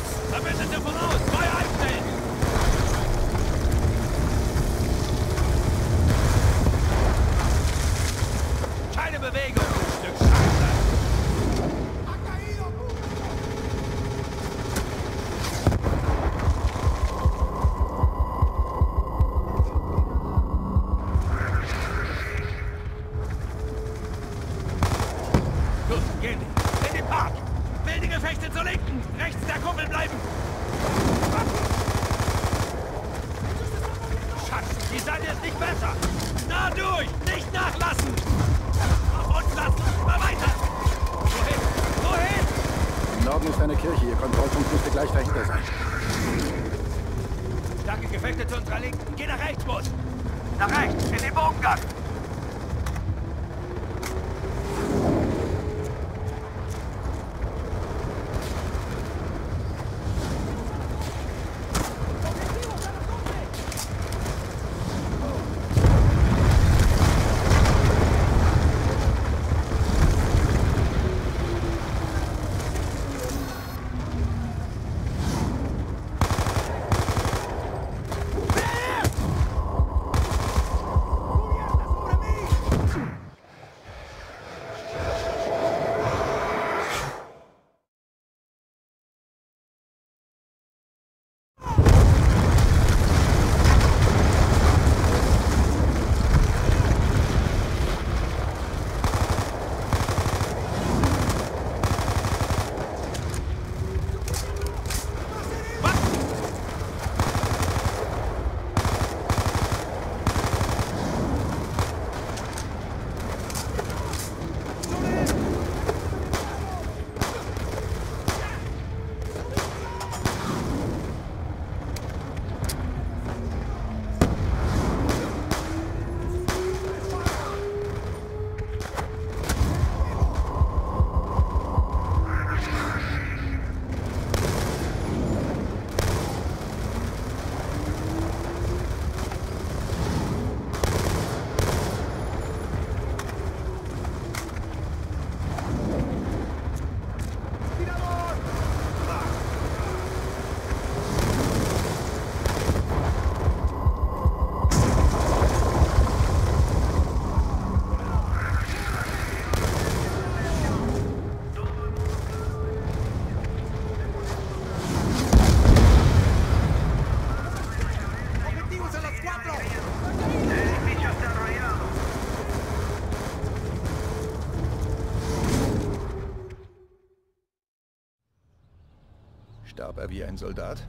Speaker 4: Starb er wie ein Soldat?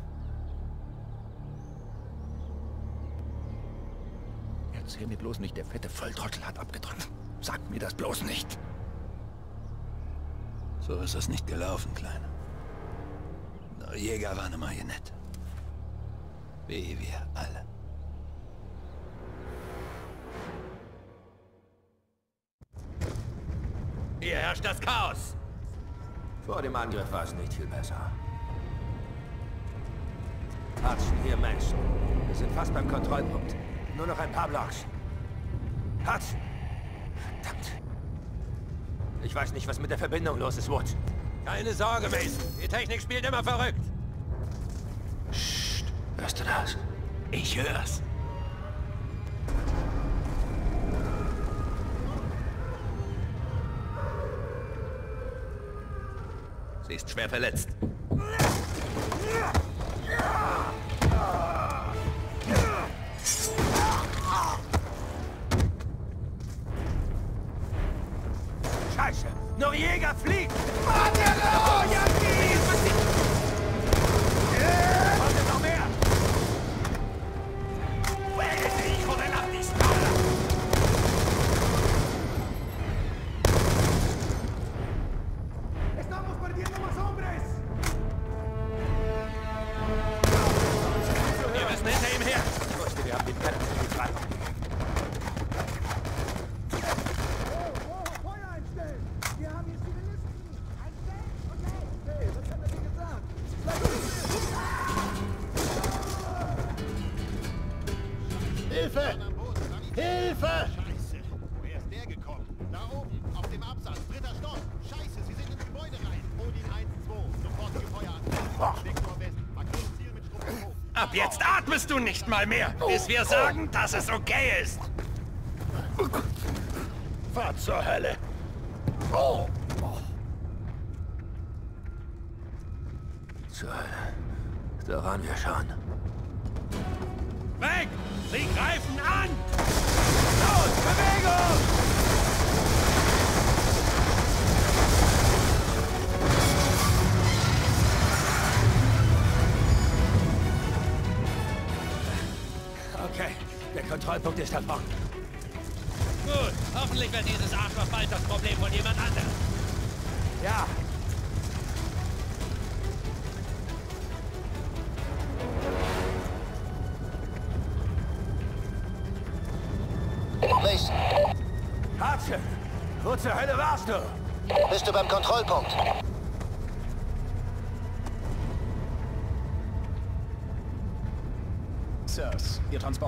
Speaker 4: Erzähl mir bloß nicht, der fette Volltrottel hat abgetrunken. Sag mir das bloß nicht.
Speaker 25: So ist es nicht gelaufen, Kleiner. Der Jäger war eine Marionette. Wie wir alle.
Speaker 26: Hier herrscht das Chaos!
Speaker 20: Vor dem Angriff war es nicht viel besser. Mason. Wir sind fast beim Kontrollpunkt. Nur noch ein paar Blocks. Hudson! Verdammt. Ich weiß nicht, was mit der Verbindung los ist, Wood.
Speaker 25: Keine Sorge, Mason. Die Technik spielt immer verrückt.
Speaker 20: Hörst du das?
Speaker 25: Ich hör's. Sie ist schwer verletzt.
Speaker 27: Da
Speaker 26: oben, auf dem Absatz, dritter
Speaker 20: Stock. Scheiße, sie sind ins Gebäude rein.
Speaker 27: Odin 1-2, sofort Gefeuer Ziel mit Strumpfhof. Ab
Speaker 20: jetzt atmest du nicht mal mehr, bis wir sagen, dass es okay ist. Fahrt zur Hölle. Oh.
Speaker 16: Zur Hölle. Daran wir schon.
Speaker 20: Weg! Sie greifen an!
Speaker 16: Los, Bewegung! Kontrollpunkt ist da vorne.
Speaker 28: Gut, hoffentlich wird dieses Arschloch bald das Problem von jemand anderem.
Speaker 16: Ja.
Speaker 29: Mason,
Speaker 16: Hudson, wo zur Hölle warst du?
Speaker 29: bist du beim Kontrollpunkt?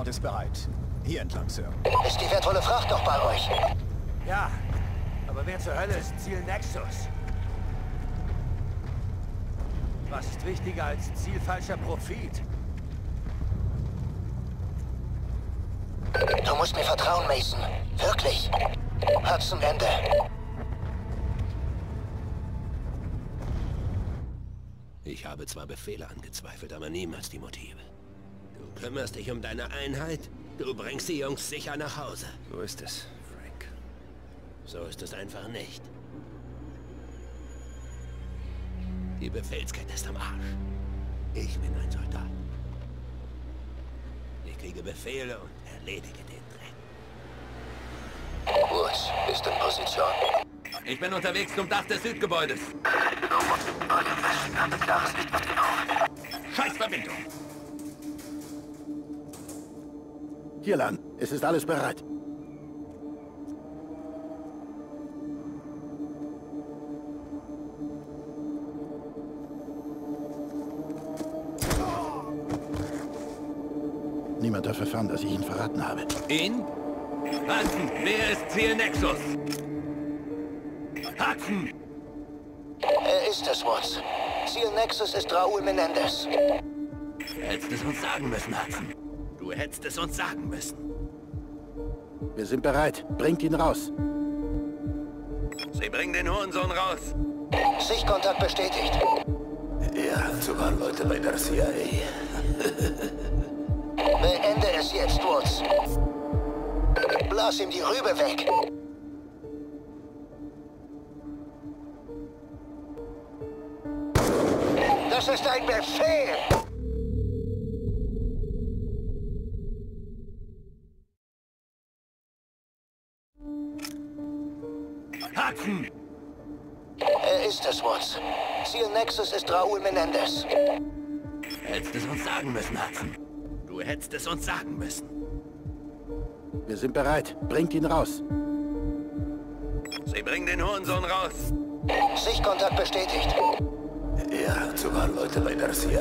Speaker 12: Transport ist bereit. Hier entlang, Sir.
Speaker 29: Ist die wertvolle Fracht noch bei euch?
Speaker 16: Ja, aber wer zur Hölle ist Ziel Nexus? Was ist wichtiger als Ziel falscher Profit?
Speaker 29: Du musst mir vertrauen, Mason. Wirklich. Hudson, Ende.
Speaker 20: Ich habe zwar Befehle angezweifelt, aber niemals die Motive. Du kümmerst dich um deine Einheit, du bringst die Jungs sicher nach Hause.
Speaker 16: So ist es, Frank.
Speaker 20: So ist es einfach nicht. Die Befehlskette ist am Arsch. Ich bin ein Soldat. Ich kriege Befehle und erledige den Dreck.
Speaker 29: Woods ist in Position.
Speaker 28: Ich bin unterwegs zum Dach des Südgebäudes. Scheiß Verbindung.
Speaker 24: Hier lang. Es ist alles bereit. Niemand darf erfahren, dass ich ihn verraten habe.
Speaker 28: Ihn? Hudson, wer ist Ziel Nexus? Hudson!
Speaker 29: Er ist es, Woods. Ziel Nexus ist Raúl Menendez.
Speaker 20: Du hättest es uns sagen müssen, Hudson. Du hättest es uns sagen müssen.
Speaker 24: Wir sind bereit. Bringt ihn raus.
Speaker 20: Sie bringen den Hurensohn raus.
Speaker 29: Sichtkontakt bestätigt.
Speaker 30: Ja, sogar Leute bei der CIA.
Speaker 29: Beende es jetzt, Woods. Blas ihm die Rübe weg. Das ist ein Befehl!
Speaker 28: Hudson!
Speaker 29: Er ist es, Woods. Ziel Nexus ist Raúl Menendez.
Speaker 20: Hättest es uns sagen müssen, Hudson. Du hättest es uns sagen müssen.
Speaker 24: Wir sind bereit. Bringt ihn raus.
Speaker 20: Sie bringen den Hurensohn raus.
Speaker 29: Sichtkontakt bestätigt.
Speaker 30: Ja, sogar Leute bei der CIA.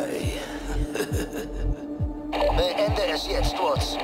Speaker 29: Beende es jetzt, Woods.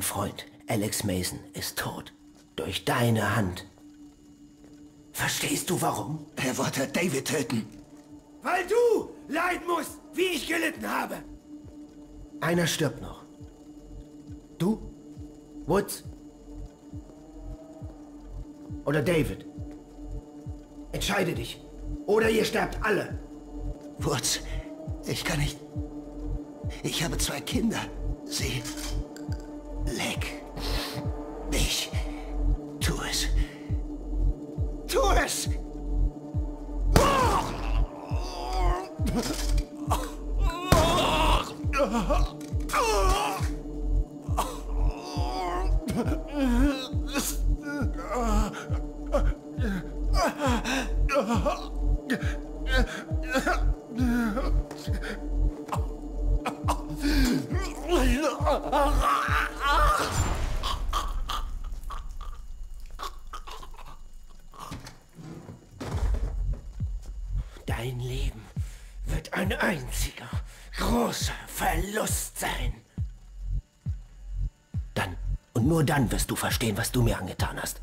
Speaker 29: Dein Freund, Alex Mason, ist tot. Durch deine Hand. Verstehst du warum?
Speaker 20: Er wollte David töten.
Speaker 29: Weil du leiden musst, wie ich gelitten habe. Einer stirbt noch. Du? Woods? Oder David? Entscheide dich. Oder ihr sterbt alle.
Speaker 20: Woods, ich kann nicht... Ich habe zwei Kinder. Sie...
Speaker 29: Sein. Dann und nur dann wirst du verstehen, was du mir angetan hast.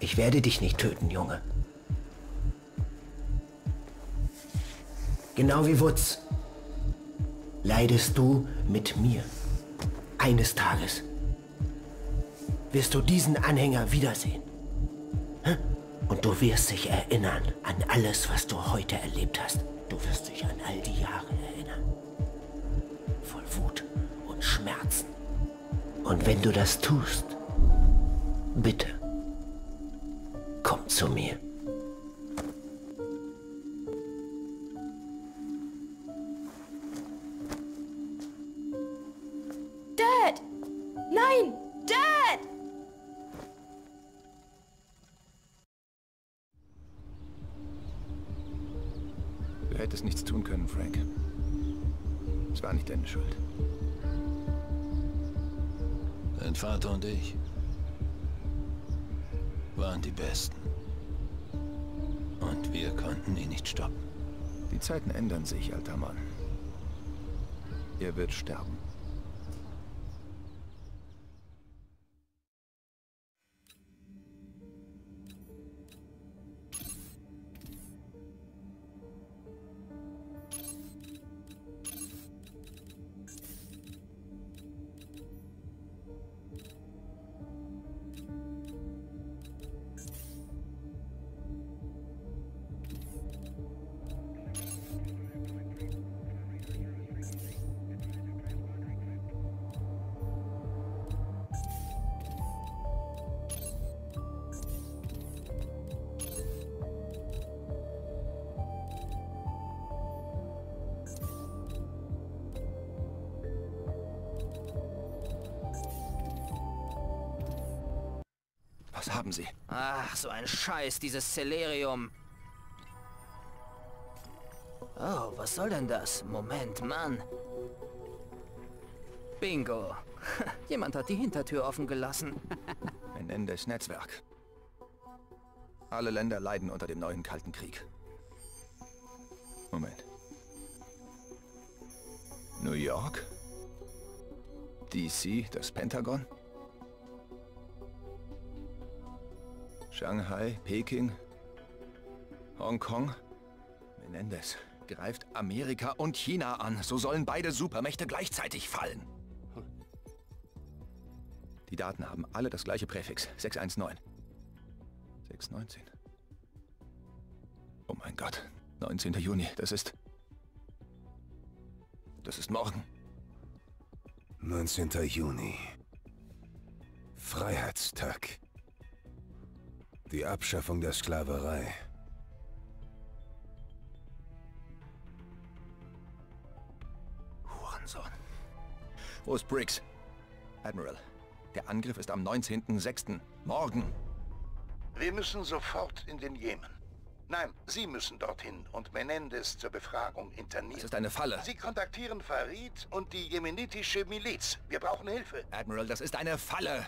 Speaker 29: Ich werde dich nicht töten, Junge. Genau wie Wutz. Leidest du mit mir. Eines Tages wirst du diesen Anhänger wiedersehen. Hä? Und du wirst dich erinnern an alles, was du heute erlebt hast. Du wirst dich an all die Jahre erinnern. Voll Wut und Schmerzen. Und wenn du das tust, bitte, komm zu mir.
Speaker 4: Deine Schuld.
Speaker 20: Dein Vater und ich waren die Besten. Und wir konnten ihn nicht stoppen.
Speaker 4: Die Zeiten ändern sich, alter Mann. Er wird sterben.
Speaker 31: Scheiß, dieses Celerium. Oh, was soll denn das? Moment, Mann. Bingo. Jemand hat die Hintertür offen gelassen.
Speaker 4: Menendez Netzwerk. Alle Länder leiden unter dem neuen Kalten Krieg. Moment. New York? DC, das Pentagon? Shanghai, Peking, Hongkong. Menendez greift Amerika und China an. So sollen beide Supermächte gleichzeitig fallen. Die Daten haben alle das gleiche Präfix. 619. 619. Oh mein Gott. 19. Juni. Das ist... Das ist morgen.
Speaker 1: 19. Juni. Freiheitstag. Die Abschaffung der Sklaverei.
Speaker 4: Hurensohn. Wo ist Briggs? Admiral, der Angriff ist am 19.06. Morgen.
Speaker 32: Wir müssen sofort in den Jemen. Nein, Sie müssen dorthin und Menendez zur Befragung internieren.
Speaker 4: Das ist eine Falle.
Speaker 32: Sie kontaktieren Farid und die jemenitische Miliz. Wir brauchen Hilfe.
Speaker 4: Admiral, das ist eine Falle.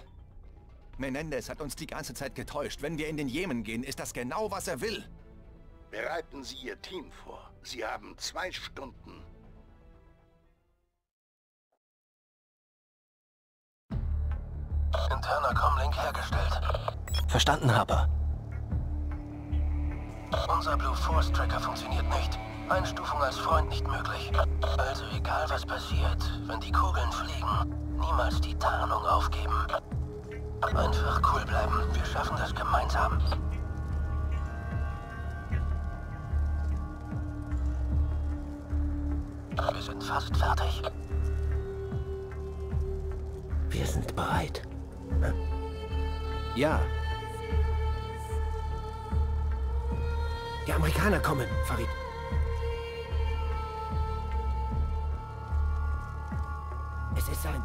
Speaker 4: Menendez hat uns die ganze Zeit getäuscht. Wenn wir in den Jemen gehen, ist das genau, was er will.
Speaker 6: Bereiten Sie Ihr Team vor. Sie haben zwei Stunden.
Speaker 33: Interner Comlink hergestellt. Verstanden, Harper. Unser Blue Force Tracker funktioniert nicht. Einstufung als Freund nicht möglich. Also egal was passiert, wenn die Kugeln fliegen, niemals die Tarnung aufgeben. Einfach cool bleiben. Wir schaffen das gemeinsam. Wir sind fast fertig.
Speaker 3: Wir sind bereit.
Speaker 29: Ja.
Speaker 3: Die Amerikaner kommen, Farid. Es ist ein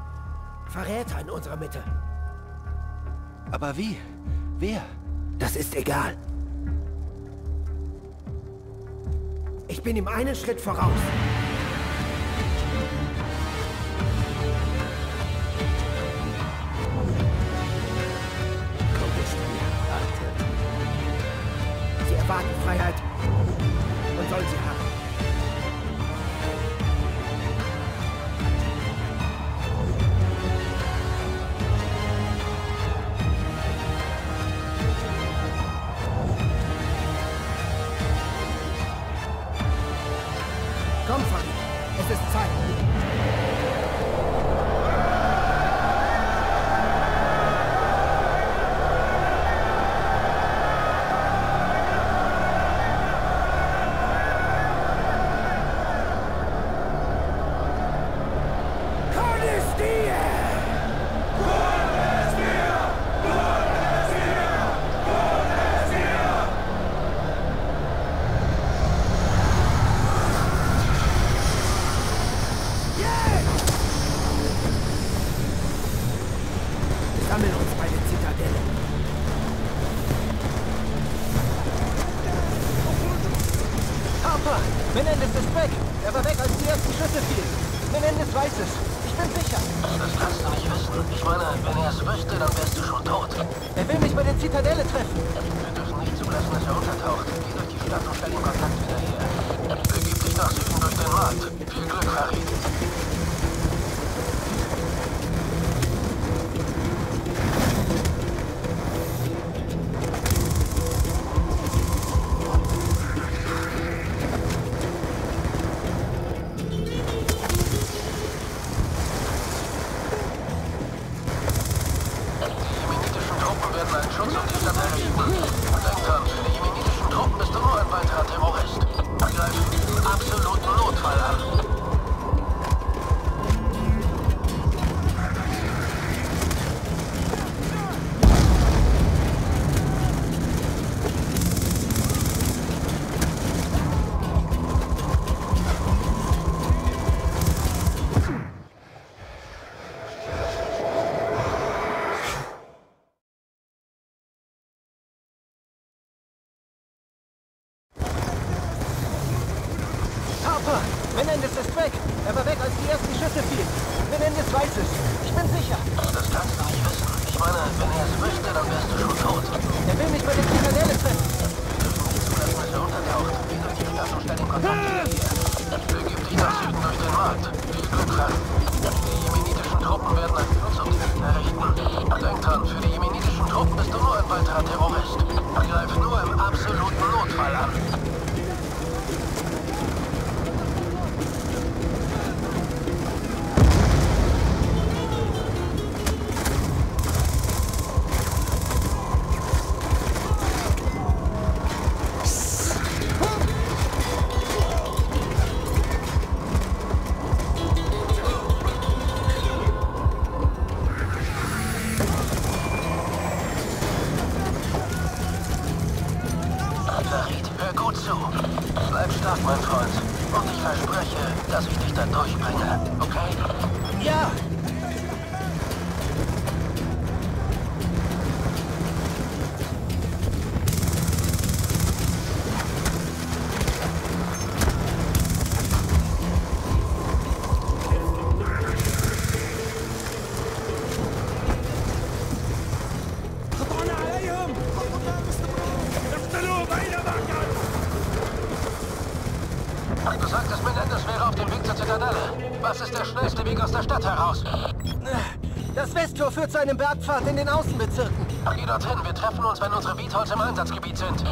Speaker 3: Verräter in unserer Mitte.
Speaker 29: Aber wie? Wer?
Speaker 3: Das ist egal. Ich bin ihm einen Schritt voraus.
Speaker 31: Bergpfad heraus. Das Westtor führt zu einem Bergpfad in den Außenbezirken.
Speaker 3: Geh dorthin, wir treffen uns, wenn unsere Vitals im Einsatzgebiet sind.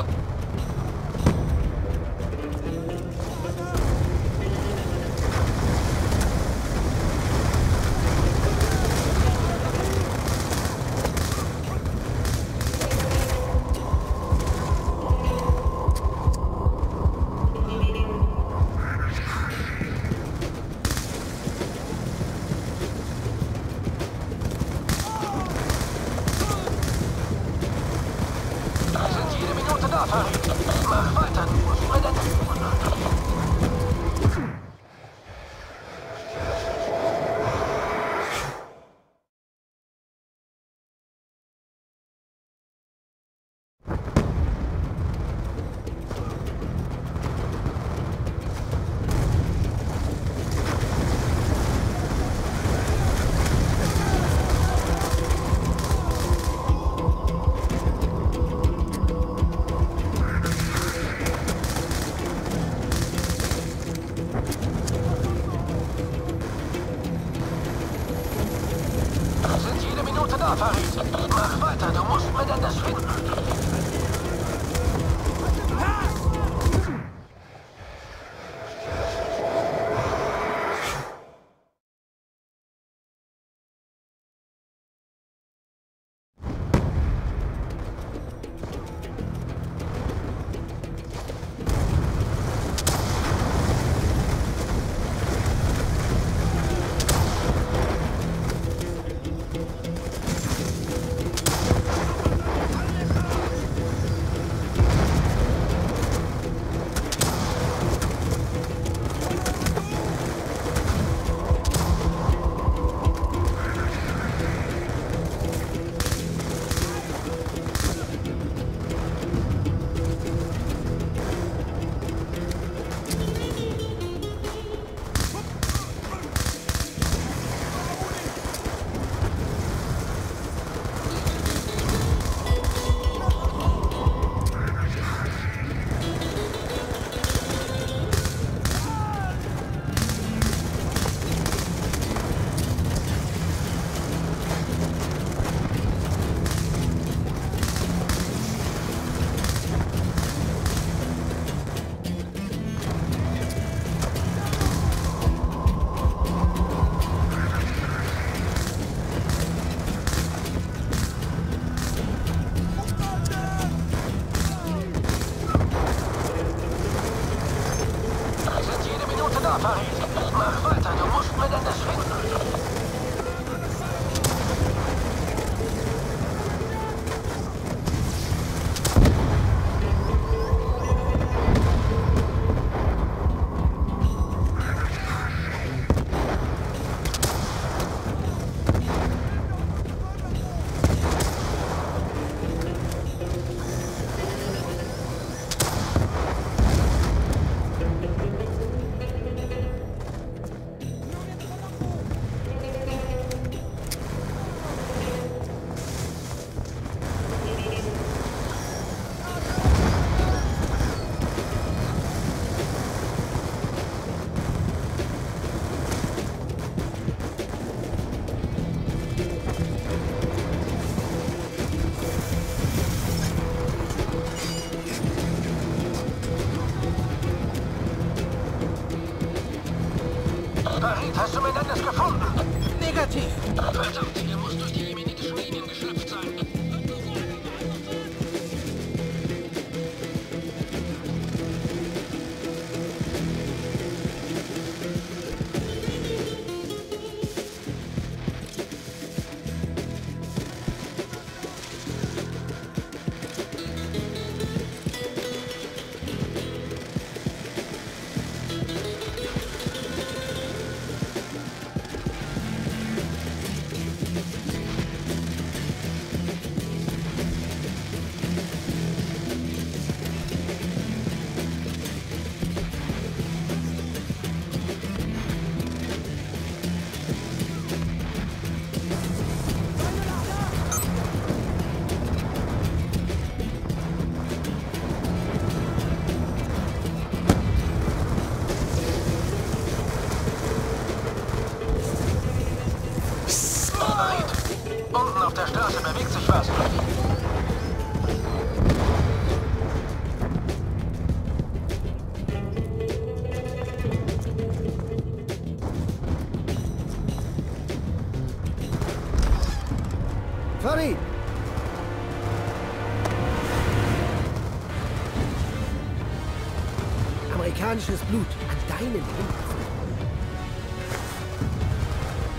Speaker 29: Amerikanisches Blut an deinen Händen.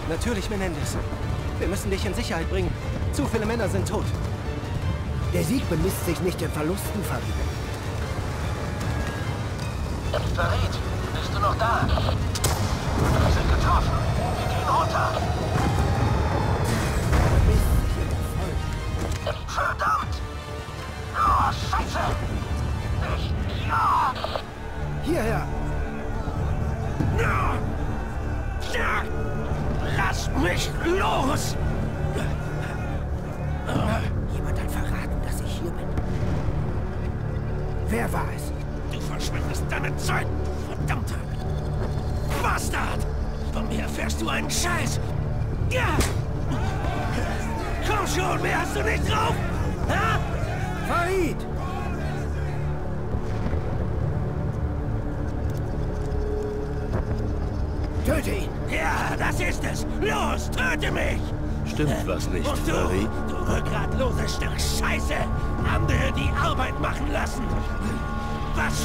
Speaker 3: Natürlich, Menendez. Wir müssen dich in Sicherheit bringen. Zu viele Männer sind tot.
Speaker 29: Der Sieg bemisst sich nicht in Verlusten, Farid.
Speaker 3: Farid, bist du noch da? Wir sind getroffen. Wir gehen runter.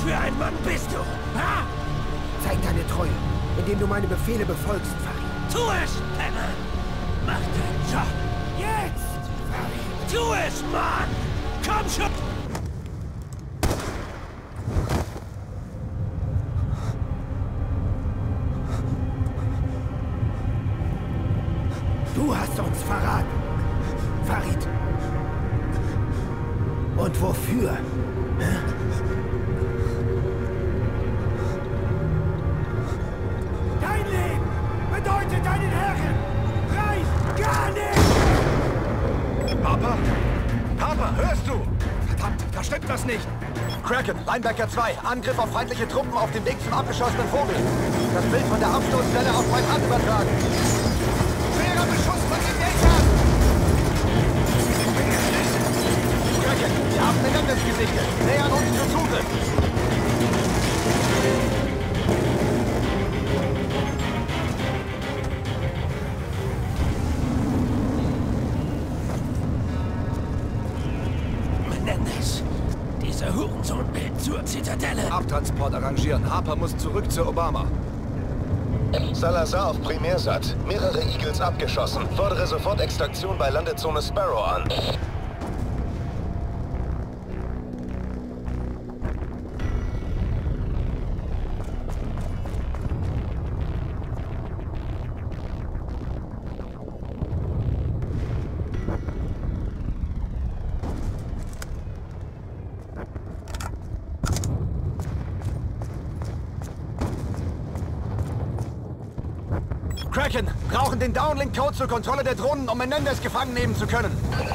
Speaker 3: Für ein Mann bist du? Ha?
Speaker 29: Zeig deine Treue, indem du meine Befehle befolgst,
Speaker 4: Linebacker 2, Angriff auf feindliche Truppen auf dem Weg zum abgeschossenen Vogel. Das Bild von der Absturzstelle auf mein Hand übertragen. Schwerer Beschuss von den Gegnern! Kraken, wir haben Menendez gesichtet. Nähern uns zu Zugriff. Arrangieren. Harper muss zurück zu Obama.
Speaker 1: Salazar auf Primärsat. Mehrere Eagles abgeschossen. Fordere sofort Extraktion bei Landezone Sparrow an.
Speaker 4: Den Downlink-Code zur Kontrolle der Drohnen, um Menendez gefangen nehmen zu können.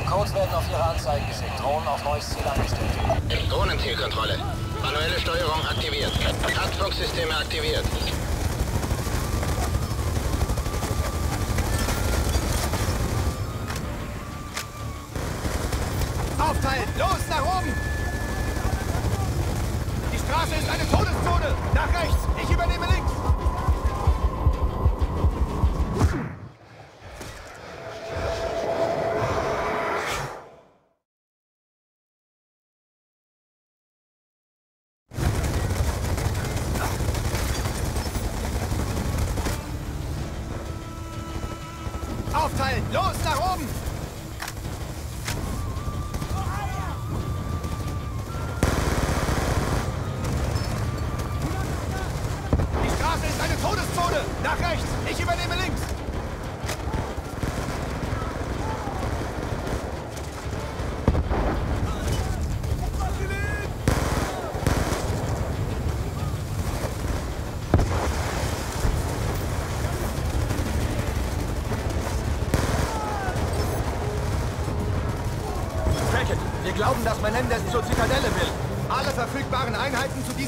Speaker 3: Codes werden auf Ihre Anzeige geschickt. Drohnen auf neues Ziel eingestellt.
Speaker 12: Drohnenzielkontrolle. Manuelle Steuerung aktiviert. Taktfunksysteme aktiviert.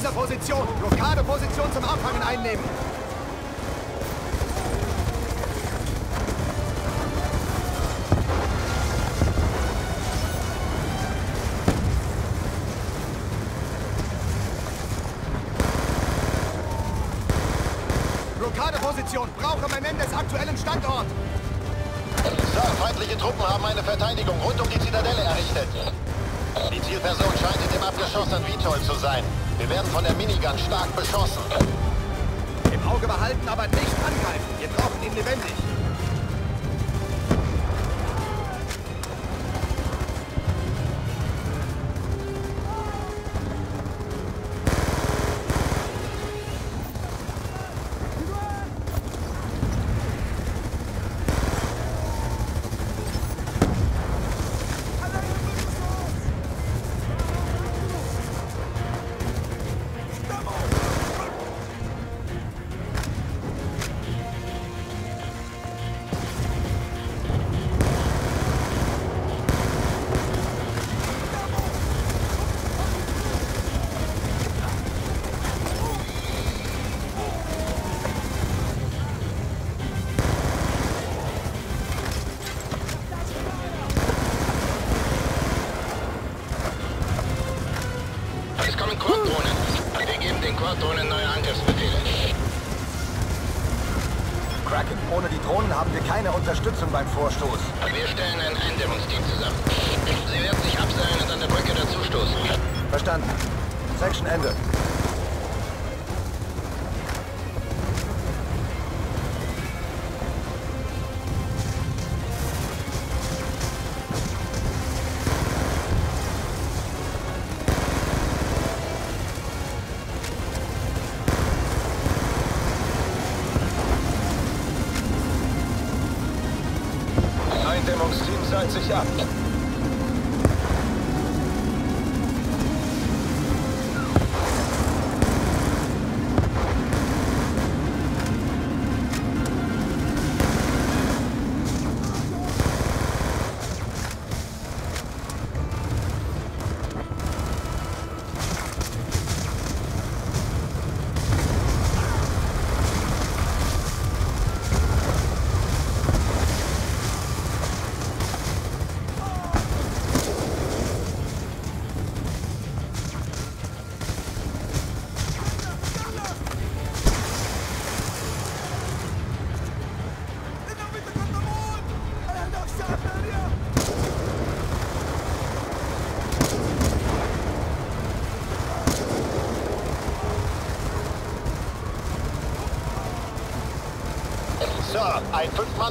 Speaker 4: dieser Position. Blockadeposition zum Abfangen einnehmen. Blockadeposition. Brauche mein Ende des aktuellen Standort.
Speaker 12: Sir, feindliche Truppen haben eine Verteidigung rund um die Zitadelle errichtet. Die Zielperson scheint in dem Abgeschoss an Vitol zu sein. Wir werden von der Minigun stark beschossen.
Speaker 4: Im Auge behalten, aber nicht angreifen. Wir brauchen ihn lebendig.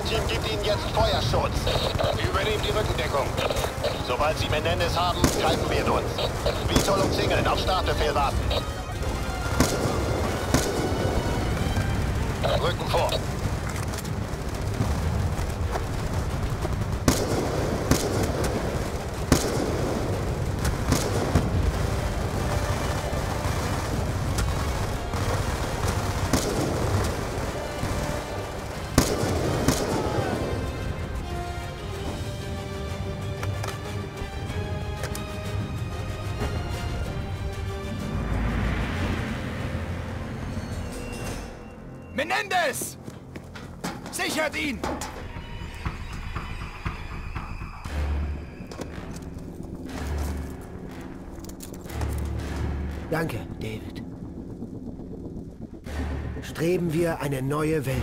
Speaker 12: Fünf-Mann-Team gibt Ihnen jetzt Feuerschutz. Übernehmt die Rückendeckung. Sobald Sie Menendez haben, greifen wir uns. Vitol umzingeln, auf Startbefehl warten. Rücken vor.
Speaker 29: Eine neue Welt